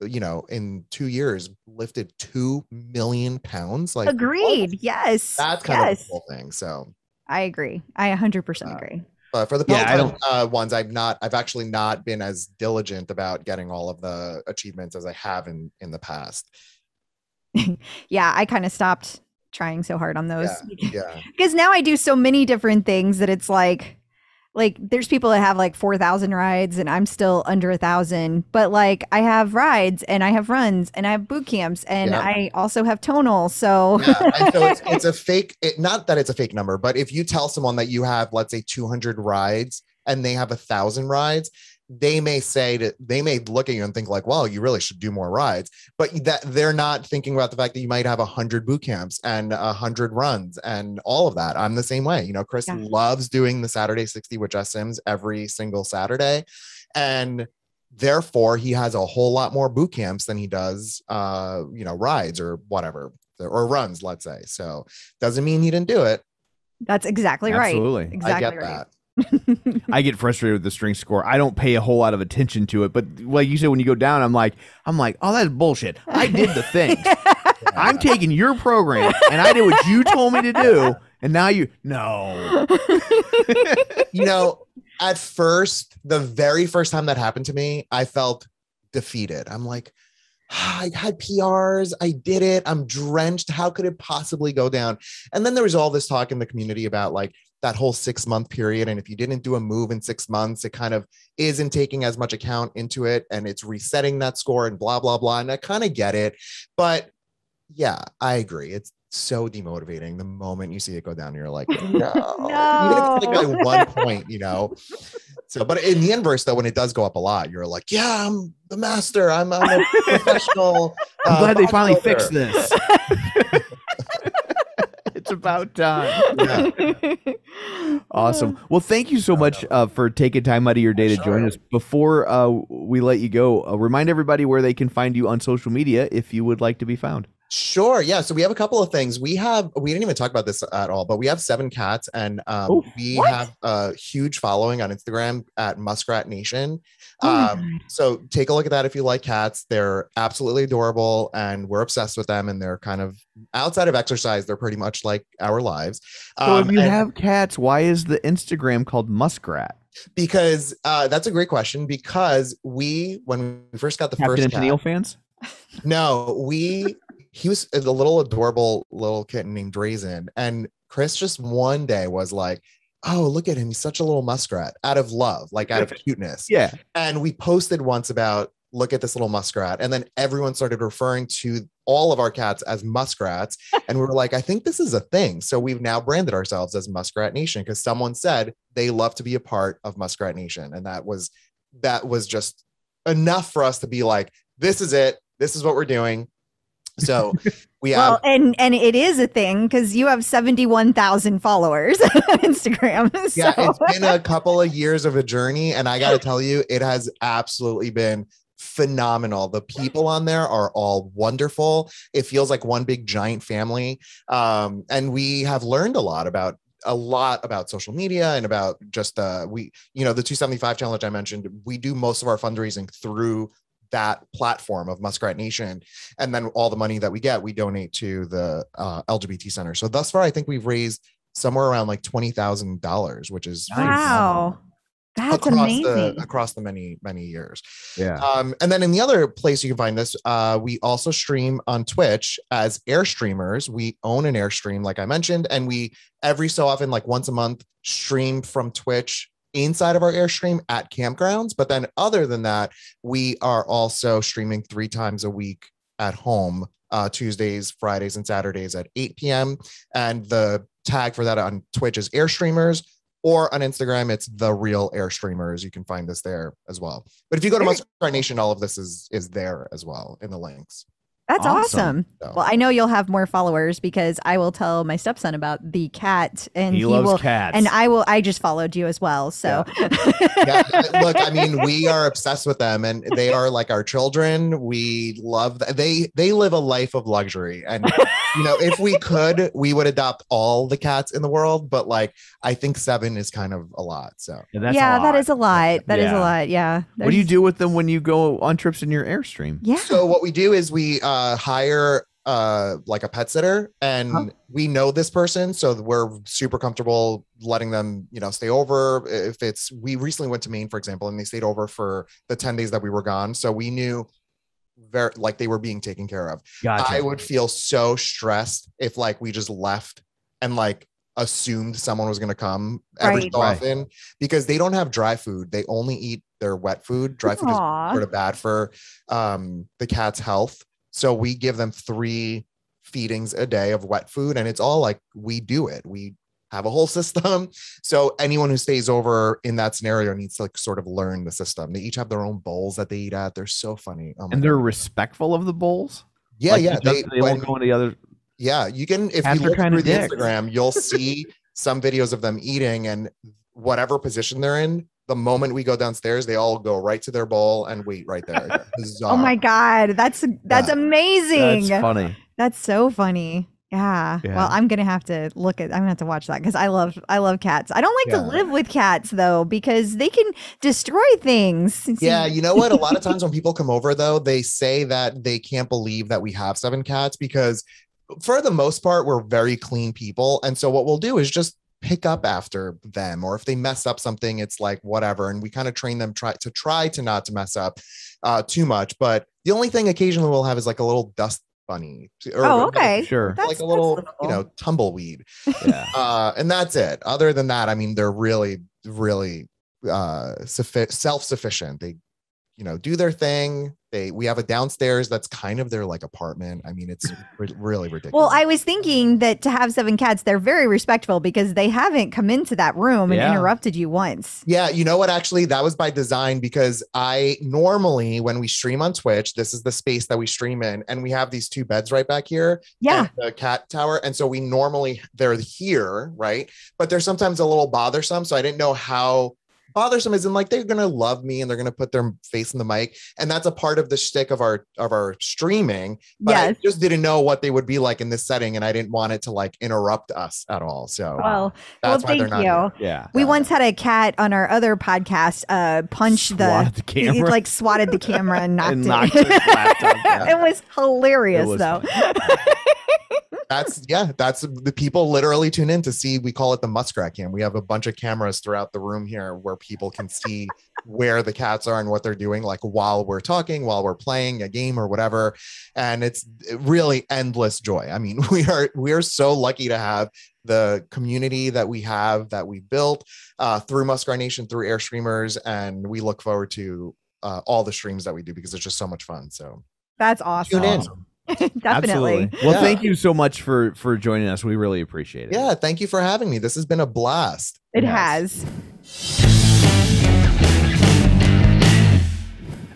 Speaker 1: you know, in two years lifted two million pounds. Like what?
Speaker 4: Agreed. Yes.
Speaker 1: That's kind of
Speaker 4: yes.
Speaker 1: the whole thing. So
Speaker 4: I agree. I 100%
Speaker 1: Uh,
Speaker 4: agree.
Speaker 1: But for the
Speaker 5: Yeah,
Speaker 1: Peloton uh, ones, I've not, I've actually not been as diligent about getting all of the achievements as I have in in the past.
Speaker 4: Yeah, I kind of stopped trying so hard on those
Speaker 1: Yeah,
Speaker 4: because now I do so many different things that it's like, like there's people that have like 4,000 rides and I'm still under a thousand, but like I have rides and I have runs and I have boot camps and
Speaker 1: Yeah.
Speaker 4: I also have tonal. So
Speaker 1: yeah. So it's, it's a fake. It, not that it's a fake number, but if you tell someone that you have, let's say, 200 rides and they have a thousand rides, they may say that they may look at you and think like, "Well, you really should do more rides," but that they're not thinking about the fact that you might have a hundred boot camps and a hundred runs and all of that. I'm the same way. You know, Chris
Speaker 4: Yeah.
Speaker 1: loves doing the Saturday 60 with Jess Sims every single Saturday, and therefore he has a whole lot more boot camps than he does, uh, you know, rides or whatever or runs. Let's say so. Doesn't mean he didn't do it.
Speaker 4: that's exactly right.
Speaker 5: Absolutely.
Speaker 4: Exactly
Speaker 1: I get
Speaker 4: right.
Speaker 1: that.
Speaker 5: I get frustrated with the strength score. I don't pay a whole lot of attention to it, but like you said, when you go down, I'm like, I'm like, oh, that's bullshit. I did the things. I'm taking your program and I did what you told me to do, and now you no.
Speaker 1: you know, at first, the very first time that happened to me, I felt defeated. I'm like, "Ah, I had PRs, I did it, I'm drenched. How could it possibly go down? And then there was all this talk in the community about like that whole six month period. And if you didn't do a move in six months, it kind of isn't taking as much account into it and it's resetting that score and blah, blah, blah. And I kind of get it. But yeah, I agree. It's so demotivating the moment you see it go down. You're like, no, even if it's like
Speaker 4: No.
Speaker 1: by one point, you know. So, but in the inverse, though, when it does go up a lot, you're like, yeah, I'm the master. I'm, I'm a professional.
Speaker 5: I'm
Speaker 1: uh,
Speaker 5: glad they finally
Speaker 1: bodybuilder."
Speaker 5: fixed this. it's about time.
Speaker 1: Yeah.
Speaker 5: Awesome. Well, thank you so much uh, for taking time out of your day to join us. Before uh, we let you go, uh, remind everybody where they can find you on social media if you would like to be found.
Speaker 1: Sure. Yeah. So we have a couple of things. We have, we didn't even talk about this at all, but we have seven cats and um,
Speaker 5: Oh,
Speaker 1: we
Speaker 4: what?
Speaker 1: have a huge following on Instagram at Muskrat Nation.
Speaker 4: Oh
Speaker 1: Um, so take a look at that if you like cats. They're absolutely adorable and we're obsessed with them. And they're kind of outside of exercise, they're pretty much like our lives.
Speaker 5: So
Speaker 1: Um,
Speaker 5: if you
Speaker 1: and-
Speaker 5: have cats, why is the Instagram called Muskrat?
Speaker 1: because uh, that's a great question. Because we, when we first got the
Speaker 5: Captain
Speaker 1: first
Speaker 5: and
Speaker 1: cat,
Speaker 5: Tennille fans?
Speaker 1: No, we he was a little adorable little kitten named Drazen, and Chris just one day was like, "Oh, look at him! He's such a little muskrat." Out of love, like out of cuteness.
Speaker 5: Yeah.
Speaker 1: And we posted once about, "Look at this little muskrat," and then everyone started referring to all of our cats as muskrats, and we were like, "I think this is a thing." So we've now branded ourselves as Muskrat Nation because someone said they love to be a part of Muskrat Nation, and that was that was just enough for us to be like, "This is it." this is what we're doing. So we have
Speaker 4: Well, and and it is a thing because you have seventy one thousand followers on Instagram.
Speaker 1: yeah, it's been a couple of years of a journey, and I got to tell you, it has absolutely been phenomenal. The people on there are all wonderful. It feels like one big giant family, um, and we have learned a lot about a lot about social media and about just the we you know the 275 challenge i mentioned we do most of our fundraising through that platform of muskrat nation and then all the money that we get we donate to the uh, lgbt center so thus far i think we've raised somewhere around like $20000 which is
Speaker 4: wow. That's
Speaker 1: across
Speaker 4: amazing.
Speaker 1: the across the many many years.
Speaker 5: Yeah.
Speaker 1: Um, and then in the other place you can find this, uh, we also stream on Twitch as Airstreamers. We own an Airstream, like I mentioned, and we every so often, like once a month, stream from Twitch inside of our Airstream at campgrounds. But then other than that, we are also streaming three times a week at home. Uh, Tuesdays, Fridays, and Saturdays at 8 p.m. And the tag for that on Twitch is Airstreamers or on Instagram, it's the real Airstreamers. You can find us there as well. But if you go to Muskrat Nation, all of this is is there as well in the links.
Speaker 4: That's
Speaker 5: Awesome.
Speaker 4: awesome.
Speaker 1: So-
Speaker 4: Well, I know you'll have more followers because I will tell my stepson about the cat, and
Speaker 5: he,
Speaker 4: he,
Speaker 5: loves
Speaker 4: will.
Speaker 5: cats.
Speaker 4: And I will. I just followed you as well. So
Speaker 1: yeah, look, I mean, we are obsessed with them, and they are like our children. We love th- they they live a life of luxury, and you know, if we could, we would adopt all the cats in the world. But like, I think seven is kind of a lot. So
Speaker 5: Yeah, that's
Speaker 4: yeah,
Speaker 5: a lot.
Speaker 4: is a lot. That is
Speaker 5: Yeah.
Speaker 4: a lot. Yeah.
Speaker 5: What do you do with them when you go on trips in your airstream?
Speaker 4: Yeah.
Speaker 1: So what we do is we uh, hire uh, like a pet sitter, and
Speaker 5: Huh.
Speaker 1: we know this person, so we're super comfortable letting them, you know, stay over. If it's we recently went to Maine, for example, and they stayed over for the ten days that we were gone, so we knew very like they were being taken care of.
Speaker 5: Gotcha.
Speaker 1: I would feel so stressed if like we just left and like assumed someone was going to come every
Speaker 4: Right.
Speaker 1: so
Speaker 5: Right.
Speaker 1: often because they don't have dry food. They only eat their wet food. Dry food is
Speaker 4: Aw.
Speaker 1: sort of bad for um, the cat's health. So we give them three feedings a day of wet food, and it's all like we do it. We have a whole system. So anyone who stays over in that scenario needs to like sort of learn the system. They each have their own bowls that they eat at. They're so funny. Oh
Speaker 5: and they're
Speaker 1: God.
Speaker 5: respectful of the bowls.
Speaker 1: yeah,
Speaker 5: Like,
Speaker 1: yeah.
Speaker 5: They,
Speaker 1: They,
Speaker 5: they
Speaker 1: when-
Speaker 5: won't go into the other.
Speaker 1: yeah, you can if
Speaker 5: Cats
Speaker 1: you
Speaker 5: are
Speaker 1: look through the
Speaker 5: dicks.
Speaker 1: Instagram, you'll see some videos of them eating and whatever position they're in. The moment we go downstairs, they all go right to their bowl and wait right there.
Speaker 4: Oh my. God, that's that's
Speaker 1: Yeah.
Speaker 4: amazing.
Speaker 5: That's funny.
Speaker 4: That's so funny. Yeah.
Speaker 5: Yeah.
Speaker 4: Well, I'm gonna have to look at. I'm gonna have to watch that because I love I love cats. I don't like
Speaker 1: Yeah.
Speaker 4: to live with cats though because they can destroy things. See-
Speaker 1: Yeah, you know what? A lot of times when people come over, though, they say that they can't believe that we have seven cats because, for the most part, we're very clean people. And so, what we'll do is just pick up after them, or if they mess up something, it's like whatever. And we kind of train them try to try to not to mess up uh, too much. But the only thing occasionally we'll have is like a little dust bunny. or
Speaker 4: Oh,
Speaker 1: like-
Speaker 4: okay.
Speaker 5: Sure.
Speaker 4: That's-
Speaker 1: like a
Speaker 4: that's
Speaker 1: little, you know, tumbleweed
Speaker 5: Yeah.
Speaker 1: uh and that's it other than that i mean they're really really uh suffi- self-sufficient they you know do their thing they we have a downstairs that's kind of their like apartment i mean it's ri- really ridiculous
Speaker 4: Well, I was thinking that to have seven cats, they're very respectful because they haven't come into that room and
Speaker 5: Yeah.
Speaker 4: interrupted you once.
Speaker 1: Yeah, you know what? Actually, that was by design because I normally, when we stream on Twitch, this is the space that we stream in, and we have these two beds right back here.
Speaker 4: Yeah.
Speaker 1: the cat tower. And so we normally, they're here, right? But they're sometimes a little bothersome. So I didn't know how bothersome is in like they're gonna love me and they're gonna put their face in the mic. And that's a part of the shtick of our of our streaming. But I just didn't know what they would be like in this setting, and I didn't want it to like interrupt us at all. So
Speaker 4: Well, well,
Speaker 1: that's why they're
Speaker 4: thank
Speaker 1: not
Speaker 4: you.
Speaker 1: here.
Speaker 5: Yeah.
Speaker 4: We
Speaker 1: Yeah.
Speaker 4: once had a cat on our other podcast uh punch the,
Speaker 5: the
Speaker 4: he- he, like swatted the camera and knocked
Speaker 5: And
Speaker 4: it.
Speaker 5: knocked his laptop down.
Speaker 4: it was hilarious
Speaker 5: It was
Speaker 4: though.
Speaker 1: that's yeah that's the people literally tune in to see we call it the muskrat cam we have a bunch of cameras throughout the room here where people can see where the cats are and what they're doing like while we're talking while we're playing a game or whatever and it's really endless joy i mean we are we are so lucky to have the community that we have that we built uh, through muskrat nation through air streamers and we look forward to uh, all the streams that we do because it's just so much fun so
Speaker 4: That's awesome.
Speaker 1: Tune in.
Speaker 4: Definitely.
Speaker 5: Absolutely. Well,
Speaker 1: Yeah.
Speaker 5: thank you so much for for joining us. We really appreciate it.
Speaker 1: yeah thank you for having me this has been a blast
Speaker 4: It
Speaker 5: Yes.
Speaker 4: has.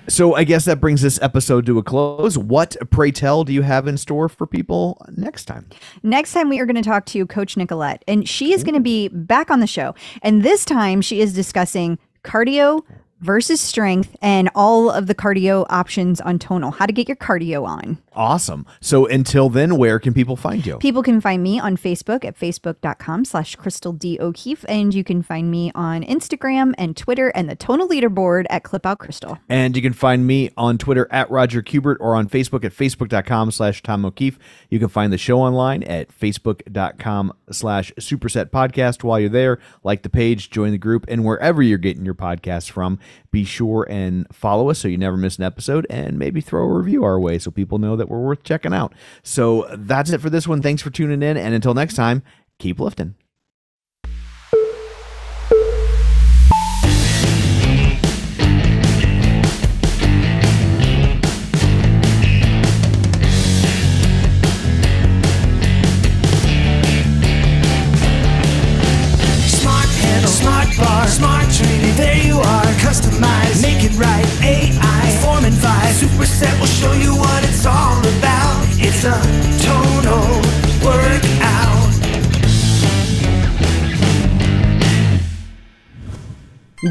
Speaker 5: So I guess that brings this episode to a close. What, pray tell, do you have in store for people next time?
Speaker 4: Next time we are going to talk to Coach Nicolette, and she is going to be back on the show. And this time she is discussing cardio versus strength and all of the cardio options on Tonal. How to get your cardio on.
Speaker 5: Awesome. So until then, where can people find you?
Speaker 4: People can find me on Facebook at facebook.com slash Crystal D. O'Keefe. And you can find me on Instagram and Twitter and the Tonal leaderboard at Clip Out Crystal.
Speaker 5: And you can find me on Twitter at Roger Kubert or on Facebook at facebook.com slash Tom O'Keefe. You can find the show online at facebook.com slash superset podcast. While you're there, like the page, join the group, and wherever you're getting your podcast from, be sure and follow us so you never miss an episode and maybe throw a review our way so people know that we're worth checking out. So that's it for this one. Thanks for tuning in. And until next time, keep lifting.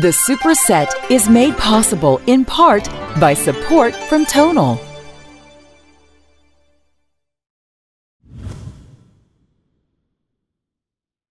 Speaker 6: The Superset is made possible in part by support from Tonal.